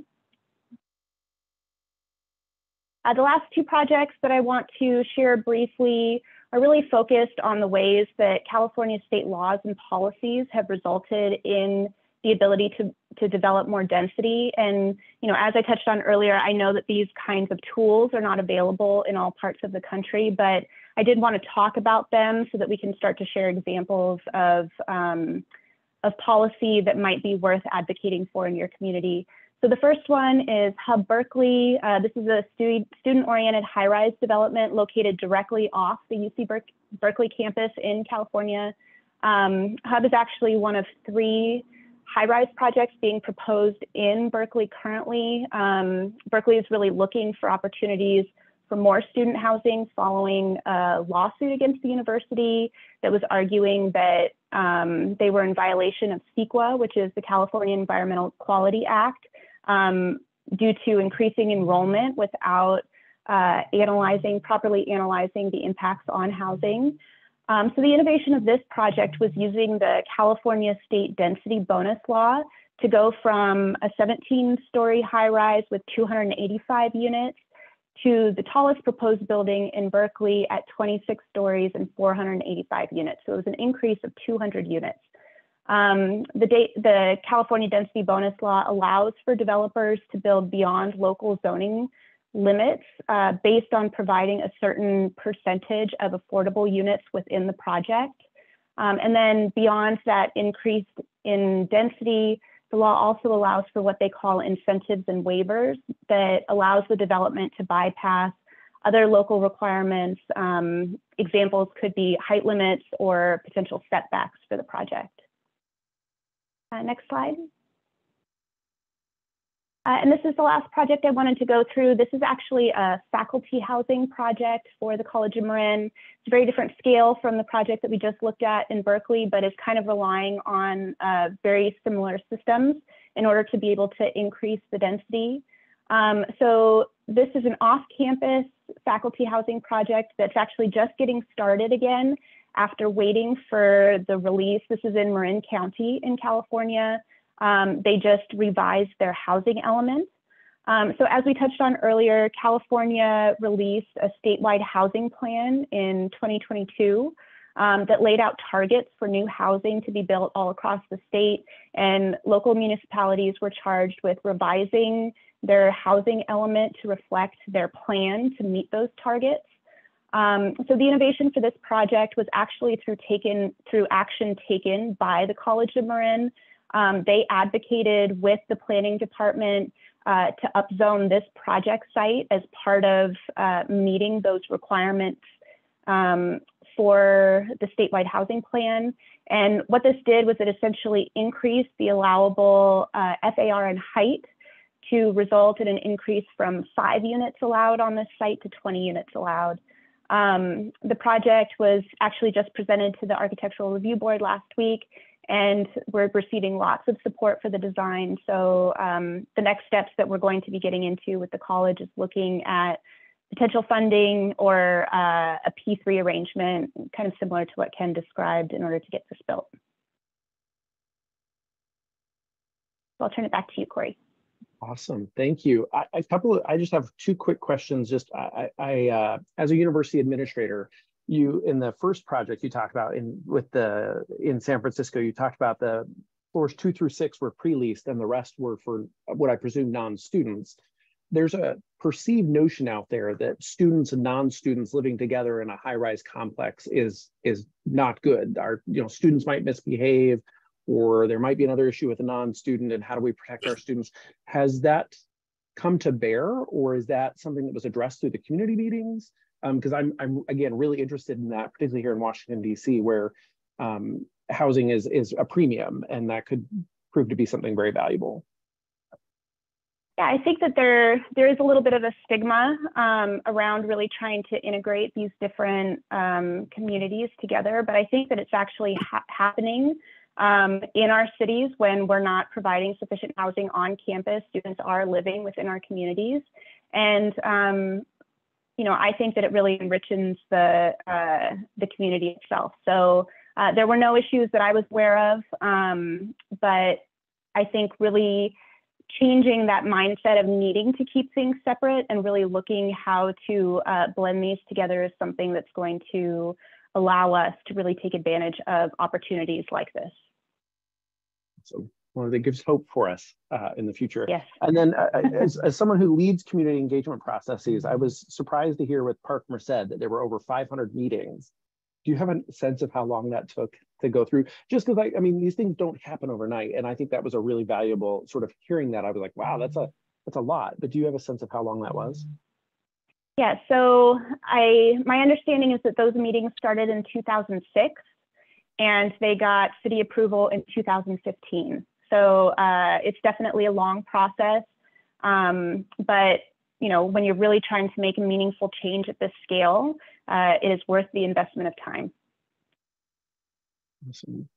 Uh, the last two projects that I want to share briefly are really focused on the ways that California state laws and policies have resulted in the ability to, to develop more density. And, you know, as I touched on earlier, I know that these kinds of tools are not available in all parts of the country, but I did want to talk about them so that we can start to share examples of, um, of policy that might be worth advocating for in your community. So the first one is Hub Berkeley. Uh, this is a stu student-oriented high-rise development located directly off the UC Ber Berkeley campus in California. Um, Hub is actually one of three high-rise projects being proposed in Berkeley currently. Um, Berkeley is really looking for opportunities for more student housing following a lawsuit against the university that was arguing that um, they were in violation of CEQA, which is the California Environmental Quality Act, um, due to increasing enrollment without uh, analyzing, properly analyzing the impacts on housing. Um, so the innovation of this project was using the California State Density Bonus Law to go from a 17 story high rise with 285 units to the tallest proposed building in Berkeley at 26 stories and 485 units. So it was an increase of 200 units. Um, the, the California Density Bonus Law allows for developers to build beyond local zoning limits uh, based on providing a certain percentage of affordable units within the project. Um, and then beyond that increase in density, the law also allows for what they call incentives and waivers that allows the development to bypass other local requirements. Um, examples could be height limits or potential setbacks for the project. Uh, next slide. Uh, and this is the last project I wanted to go through. This is actually a faculty housing project for the College of Marin. It's a very different scale from the project that we just looked at in Berkeley, but is kind of relying on uh, very similar systems in order to be able to increase the density. Um, so this is an off-campus faculty housing project that's actually just getting started again after waiting for the release. This is in Marin County in California. Um, they just revised their housing element. Um, so as we touched on earlier, California released a statewide housing plan in 2022 um, that laid out targets for new housing to be built all across the state. And local municipalities were charged with revising their housing element to reflect their plan to meet those targets. Um, so the innovation for this project was actually through taken through action taken by the College of Marin. Um, they advocated with the planning department uh, to upzone this project site as part of uh, meeting those requirements um, for the statewide housing plan. And what this did was it essentially increased the allowable uh, FAR and height to result in an increase from five units allowed on this site to 20 units allowed. Um, the project was actually just presented to the Architectural Review Board last week, and we're receiving lots of support for the design. So um, the next steps that we're going to be getting into with the college is looking at potential funding or uh, a P3 arrangement, kind of similar to what Ken described in order to get this built. I'll turn it back to you, Corey. Awesome, thank you. I, a couple of, I just have two quick questions. Just I, I uh, as a university administrator, you in the first project you talked about in with the in San Francisco, you talked about the floors two through six were pre-leased and the rest were for what I presume non-students. There's a perceived notion out there that students and non-students living together in a high-rise complex is is not good. Our you know students might misbehave or there might be another issue with a non-student and how do we protect our students has that come to bear or is that something that was addressed through the community meetings because um, I'm, I'm again really interested in that particularly here in washington d.c where um, housing is is a premium and that could prove to be something very valuable yeah, I think that there there is a little bit of a stigma um, around really trying to integrate these different um, communities together, but I think that it's actually ha happening um, in our cities, when we're not providing sufficient housing on campus, students are living within our communities. And, um, you know, I think that it really enriches the, uh, the community itself. So uh, there were no issues that I was aware of, um, but I think really changing that mindset of needing to keep things separate and really looking how to uh, blend these together is something that's going to allow us to really take advantage of opportunities like this. So one that gives hope for us uh, in the future. Yes. And then uh, uh, as, as someone who leads community engagement processes, I was surprised to hear with Park Merced that there were over 500 meetings. Do you have a sense of how long that took to go through? Just because I, I mean, these things don't happen overnight. And I think that was a really valuable sort of hearing that. I was like, wow, that's a, that's a lot. But do you have a sense of how long that was? Yeah, so I my understanding is that those meetings started in 2006 and they got city approval in 2015. So uh, it's definitely a long process. Um, but you know, when you're really trying to make a meaningful change at this scale, uh, it is worth the investment of time. Awesome.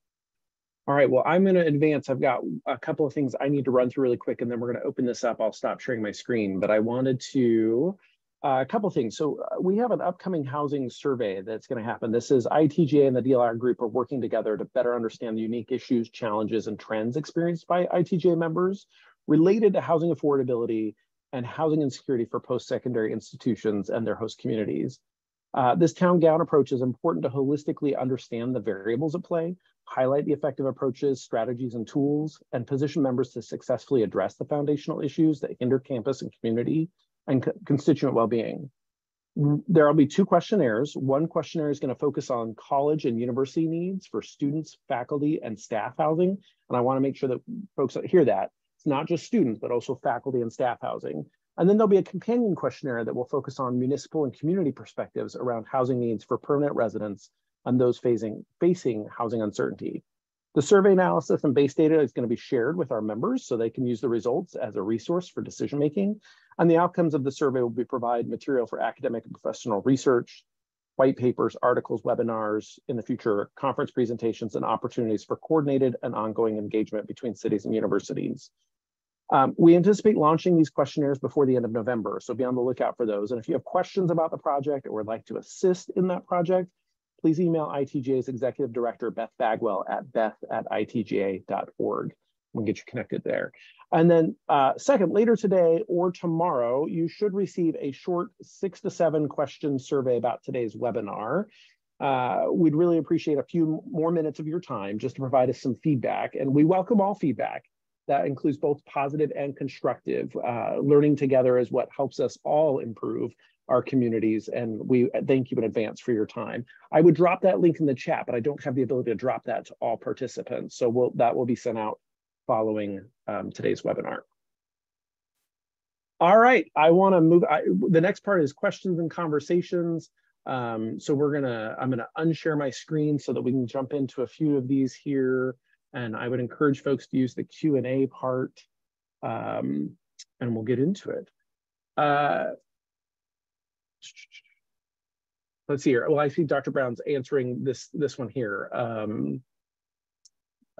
All right, well, I'm going to advance. I've got a couple of things I need to run through really quick, and then we're going to open this up. I'll stop sharing my screen, but I wanted to uh, a couple things. So uh, we have an upcoming housing survey that's going to happen. This is ITGA and the DLR group are working together to better understand the unique issues, challenges, and trends experienced by ITGA members related to housing affordability and housing insecurity for post-secondary institutions and their host communities. Uh, this town gown approach is important to holistically understand the variables at play, highlight the effective approaches, strategies, and tools, and position members to successfully address the foundational issues that hinder campus and community and co constituent well-being. There will be two questionnaires. One questionnaire is going to focus on college and university needs for students, faculty, and staff housing. And I want to make sure that folks hear that. It's not just students, but also faculty and staff housing. And then there'll be a companion questionnaire that will focus on municipal and community perspectives around housing needs for permanent residents and those facing, facing housing uncertainty. The survey analysis and base data is going to be shared with our members so they can use the results as a resource for decision making. And the outcomes of the survey will be provide material for academic and professional research, white papers, articles, webinars, in the future, conference presentations, and opportunities for coordinated and ongoing engagement between cities and universities. Um, we anticipate launching these questionnaires before the end of November, so be on the lookout for those. And if you have questions about the project or would like to assist in that project, please email ITGA's Executive Director, Beth Bagwell at beth at itga.org. We'll get you connected there. And then uh, second, later today or tomorrow, you should receive a short six to seven question survey about today's webinar. Uh, we'd really appreciate a few more minutes of your time just to provide us some feedback. And we welcome all feedback. That includes both positive and constructive. Uh, learning together is what helps us all improve our communities. And we thank you in advance for your time. I would drop that link in the chat, but I don't have the ability to drop that to all participants. So we'll, that will be sent out following um, today's webinar. All right, I want to move. I, the next part is questions and conversations. Um, so we're gonna, I'm gonna unshare my screen so that we can jump into a few of these here. And I would encourage folks to use the Q&A part um, and we'll get into it. Uh, let's see here. Well, I see Dr. Brown's answering this, this one here. Um,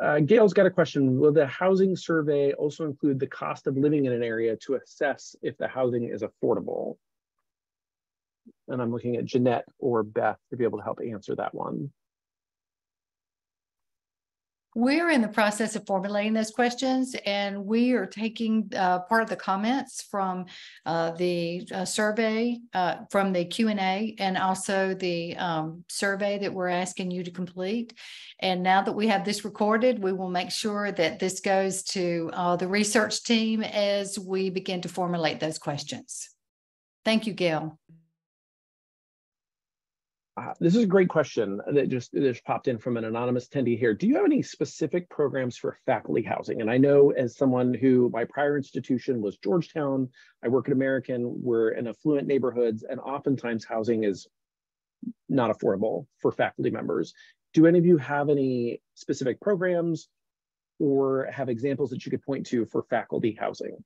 uh, Gail's got a question. Will the housing survey also include the cost of living in an area to assess if the housing is affordable? And I'm looking at Jeanette or Beth to be able to help answer that one. We're in the process of formulating those questions and we are taking uh, part of the comments from uh, the uh, survey, uh, from the Q and A and also the um, survey that we're asking you to complete. And now that we have this recorded, we will make sure that this goes to uh, the research team as we begin to formulate those questions. Thank you, Gail. Uh, this is a great question that just, just popped in from an anonymous attendee here. Do you have any specific programs for faculty housing? And I know as someone who my prior institution was Georgetown, I work at American, we're in affluent neighborhoods and oftentimes housing is not affordable for faculty members. Do any of you have any specific programs or have examples that you could point to for faculty housing?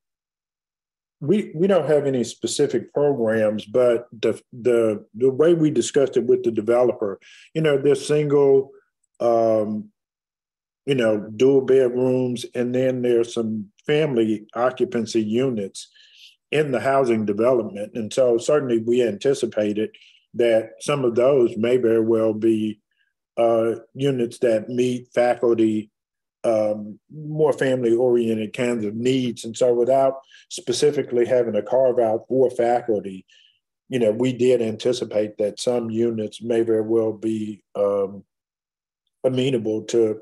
We we don't have any specific programs, but the the the way we discussed it with the developer, you know, they're single, um, you know, dual bedrooms, and then there's some family occupancy units in the housing development, and so certainly we anticipated that some of those may very well be uh, units that meet faculty um, more family oriented kinds of needs. And so, without specifically having a carve out for faculty, you know, we did anticipate that some units may very well be um, amenable to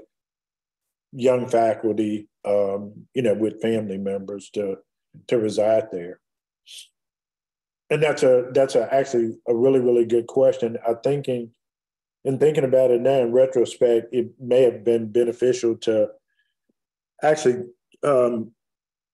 young faculty, um, you know, with family members to to reside there. And that's a that's a, actually a really really good question. I'm thinking in thinking about it now in retrospect, it may have been beneficial to actually um,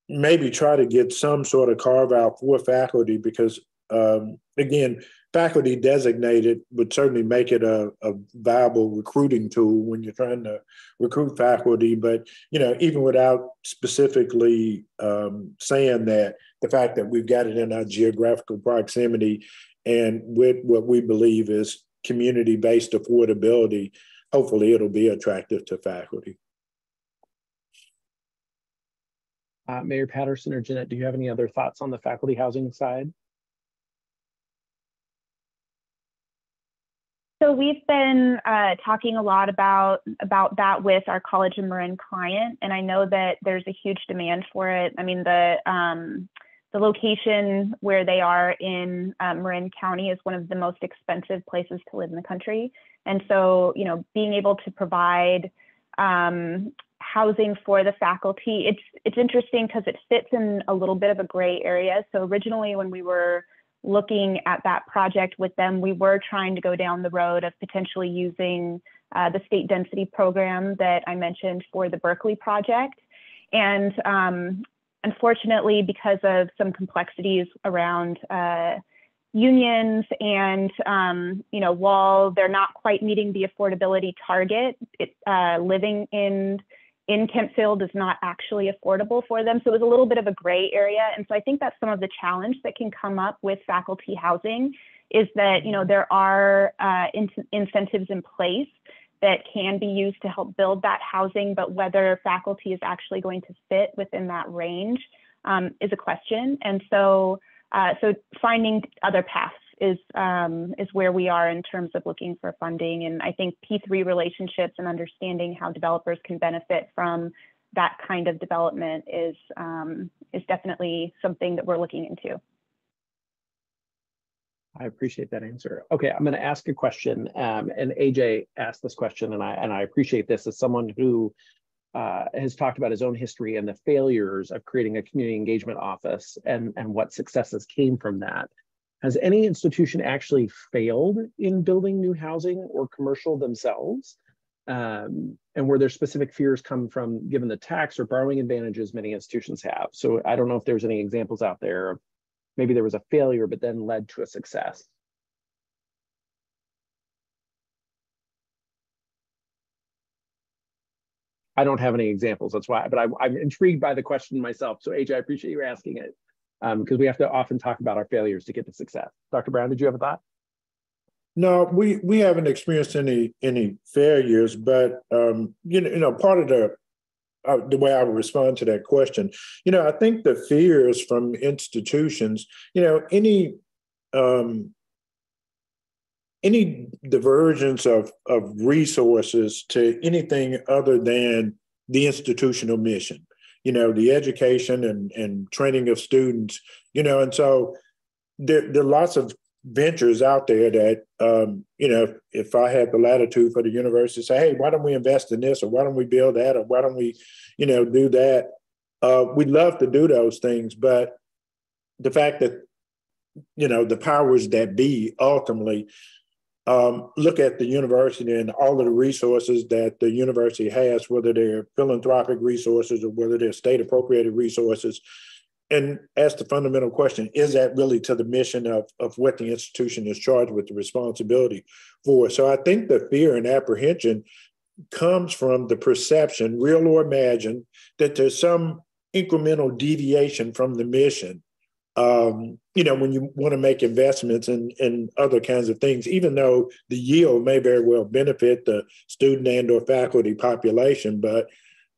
maybe try to get some sort of carve out for faculty because, um, again, faculty designated would certainly make it a, a, viable recruiting tool when you're trying to recruit faculty. But you know, even without specifically um, saying that, the fact that we've got it in our geographical proximity and with what we believe is community based affordability, hopefully it'll be attractive to faculty. Uh, Mayor Patterson or Jeanette, do you have any other thoughts on the faculty housing side? So we've been uh, talking a lot about about that with our College of Marin client, and I know that there's a huge demand for it. I mean, the um, the location where they are in uh, Marin County is one of the most expensive places to live in the country. And so, you know, being able to provide um, housing for the faculty, it's it's interesting because it fits in a little bit of a gray area. So originally, when we were looking at that project with them, we were trying to go down the road of potentially using uh, the state density program that I mentioned for the Berkeley project. And um, unfortunately, because of some complexities around uh, unions and um, you know while they're not quite meeting the affordability target it, uh, living in in Kentfield is not actually affordable for them. So it was a little bit of a gray area. And so i think that's some of the challenge that can come up with faculty housing is that you know there are uh, in incentives in place that can be used to help build that housing, but whether faculty is actually going to fit within that range um, is a question. And so, uh, so finding other paths is um, is where we are in terms of looking for funding. And I think P3 relationships and understanding how developers can benefit from that kind of development is um, is definitely something that we're looking into. I appreciate that answer. Okay, I'm going to ask a question, um, and AJ asked this question, and I and I appreciate this as someone who uh, has talked about his own history and the failures of creating a community engagement office and and what successes came from that. Has any institution actually failed in building new housing or commercial themselves? Um, and where their specific fears come from, given the tax or borrowing advantages many institutions have. So I don't know if there's any examples out there of maybe there was a failure, but then led to a success. I don't have any examples. That's why, but I, am intrigued by the question myself. So AJ, I appreciate you asking it because um, we have to often talk about our failures to get to success. Dr. Brown, did you have a thought? No, we we haven't experienced any any failures, but um, you know, you know, part of the uh, the way I would respond to that question, you know, I think the fears from institutions, you know, any um, any divergence of of resources to anything other than the institutional mission, you know, the education and and training of students, you know, and so there, there are lots of ventures out there that um, you know if i had the latitude for the university to say hey why don't we invest in this or why don't we build that or why don't we you know do that? Uh, we'd love to do those things but the fact that you know the powers that be ultimately um, look at the university and all of the resources that the university has whether they're philanthropic resources or whether they're state appropriated resources and ask the fundamental question is that really to the mission of, of what the institution is charged with the responsibility for? So i think the fear and apprehension comes from the perception real or imagined that there's some incremental deviation from the mission. Um, you know when you want to make investments in, in other kinds of things even though the yield may very well benefit the student and or faculty population but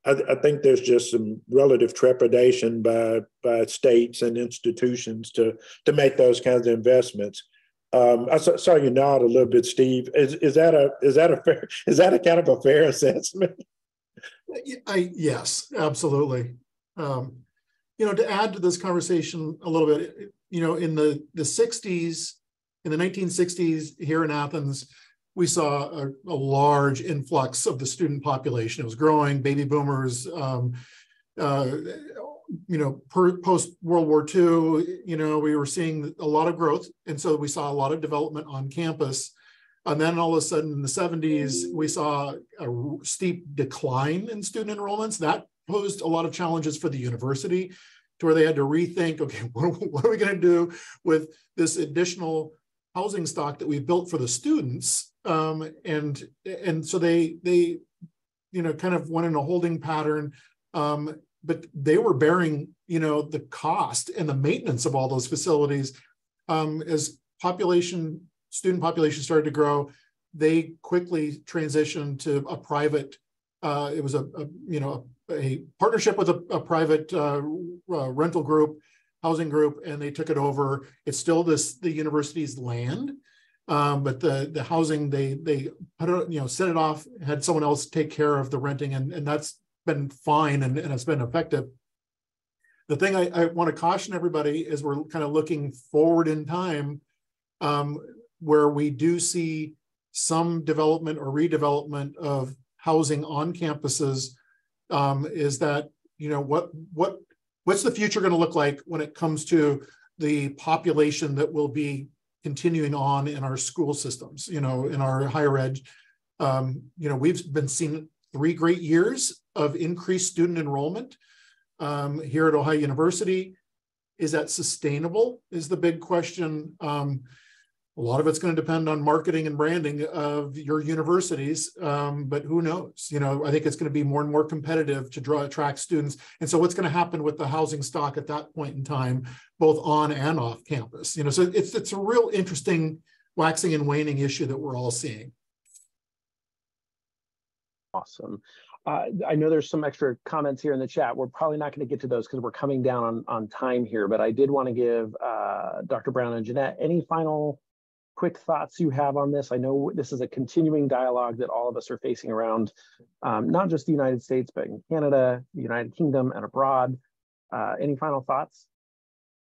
I, I, think there's just some relative trepidation by by states and institutions to to make those kinds of investments. Um, I saw, saw, you nod a little bit, Steve. Is is that a is that a fair (laughs) is that a kind of a fair assessment? (laughs) I yes, absolutely. Um, you know, to add to this conversation a little bit, you know, in the the '60s, in the 1960s here in Athens, we saw a, a, large influx of the student population. It was growing, baby boomers, um, uh, you know, post World War II, you know, we were seeing a lot of growth. And so we saw a lot of development on campus. And then all of a sudden in the 70s, we saw a steep decline in student enrollments. That posed a lot of challenges for the university to where they had to rethink, okay, (laughs) what, what are we going to do with this additional housing stock that we built for the students um, and and so they they you know kind of went in a holding pattern. Um, but they were bearing you know the cost and the maintenance of all those facilities. Um, as population student population started to grow they quickly transitioned to a private uh, it was a, a, you know a partnership with a, a private uh, uh, rental group housing group and they took it over. It's still this the university's land um, but the the housing they they put you know set it off, had someone else take care of the renting, and and that's been fine and, and it's been effective. The thing I, I want to caution everybody is we're kind of looking forward in time, um, where we do see some development or redevelopment of housing on campuses. Um, is that you know what what what's the future going to look like when it comes to the population that will be continuing on in our school systems, you know, in our higher ed. Um, you know, we've been seeing three great years of increased student enrollment um, here at Ohio University. Is that sustainable? Is the big question. Um, a lot of it's going to depend on marketing and branding of your universities um, but who knows you know i think it's going to be more and more competitive to draw attract students and so what's going to happen with the housing stock at that point in time both on and off campus you know so it's it's a real interesting waxing and waning issue that we're all seeing awesome uh, I know there's some extra comments here in the chat. We're probably not going to get to those because we're coming down on, on time here, but I did want to give uh, Dr. Brown and Jeanette any final quick thoughts you have on this. I know this is a continuing dialogue that all of us are facing around um, not just the United States, but in Canada, the United Kingdom, and abroad. Uh, any final thoughts?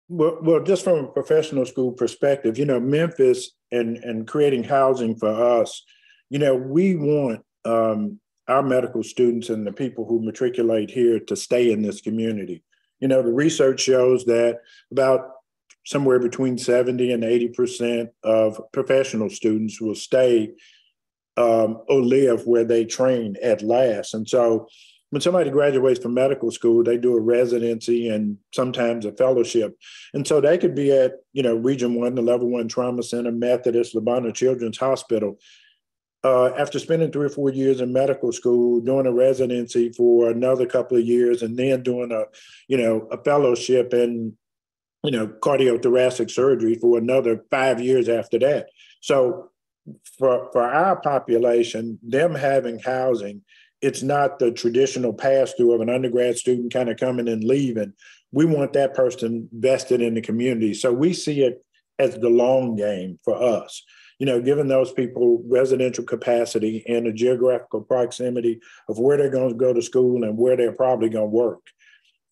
Well, well, just from a professional school perspective, you know, Memphis and and creating housing for us, you know, we want um, our medical students and the people who matriculate here to stay in this community. You know, the research shows that about somewhere between 70 and 80% of professional students will stay um, or live where they train at last. And so when somebody graduates from medical school, they do a residency and sometimes a fellowship. And so they could be at, you know, Region One, the Level One Trauma Center, Methodist, Le Bonheur Children's Hospital. Uh, after spending three or four years in medical school, doing a residency for another couple of years, and then doing a, you know, a fellowship in you know, cardiothoracic surgery for another five years after that. So for, for our population, them having housing, it's not the traditional pass through of an undergrad student kind of coming and leaving. We want that person vested in the community. So we see it as the long game for us. You know, giving those people residential capacity and the geographical proximity of where they're going to go to school and where they're probably going to work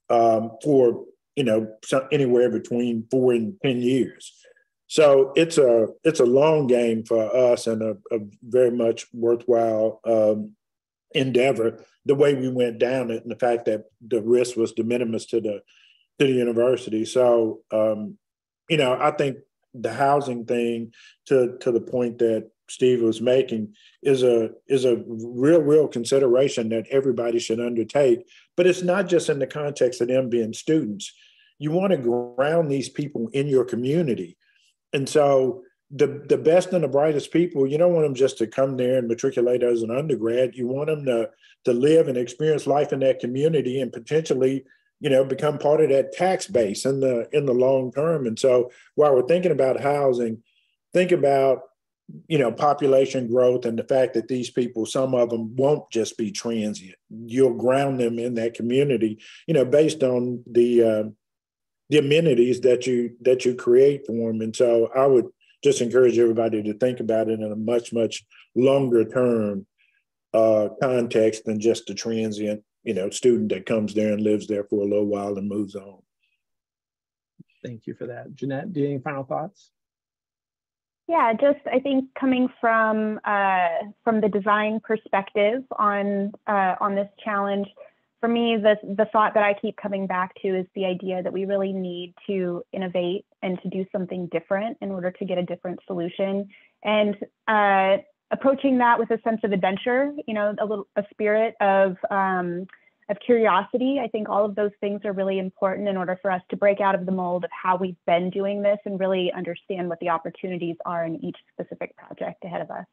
um, for you know, anywhere between four and 10 years. So it's a it's a long game for us and a, a very much worthwhile um, endeavor. The way we went down it and the fact that the risk was de minimis to the to the university. So um, you know, I think the housing thing to to the point that Steve was making is a is a real real consideration that everybody should undertake. But it's not just in the context of them being students you want to ground these people in your community. And so the the best and the brightest people, you don't want them just to come there and matriculate as an undergrad. You want them to to live and experience life in that community and potentially, you know, become part of that tax base in the in the long term. And so while we're thinking about housing, think about you know population growth and the fact that these people some of them won't just be transient you'll ground them in that community you know based on the uh, the amenities that you that you create for them. And so I would just encourage everybody to think about it in a much much longer term uh, context than just a transient you know student that comes there and lives there for a little while and moves on. Thank you for that, Jeanette. Do you have any final thoughts? Yeah, just I think coming from uh, from the design perspective on uh, on this challenge, for me, the, the thought that I keep coming back to is the idea that we really need to innovate and to do something different in order to get a different solution. And uh, approaching that with a sense of adventure, you know, a little a spirit of um, of curiosity. I think all of those things are really important in order for us to break out of the mold of how we've been doing this and really understand what the opportunities are in each specific project ahead of us.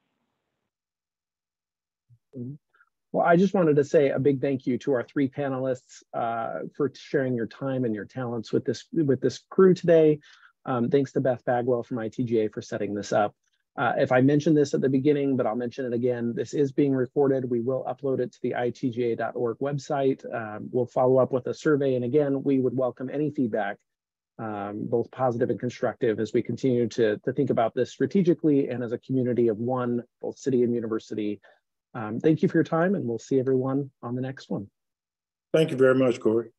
Well, I just wanted to say a big thank you to our three panelists uh, for sharing your time and your talents with this with this crew today. Um, thanks to Beth Bagwell from ITGA for setting this up. Uh, if I mentioned this at the beginning, but I'll mention it again, this is being recorded. We will upload it to the itga.org website. Um, we'll follow up with a survey. And again, we would welcome any feedback, um, both positive and constructive, as we continue to, to think about this strategically and as a community of one, both city and university, um, thank you for your time and we'll see everyone on the next one. Thank you very much, Corey.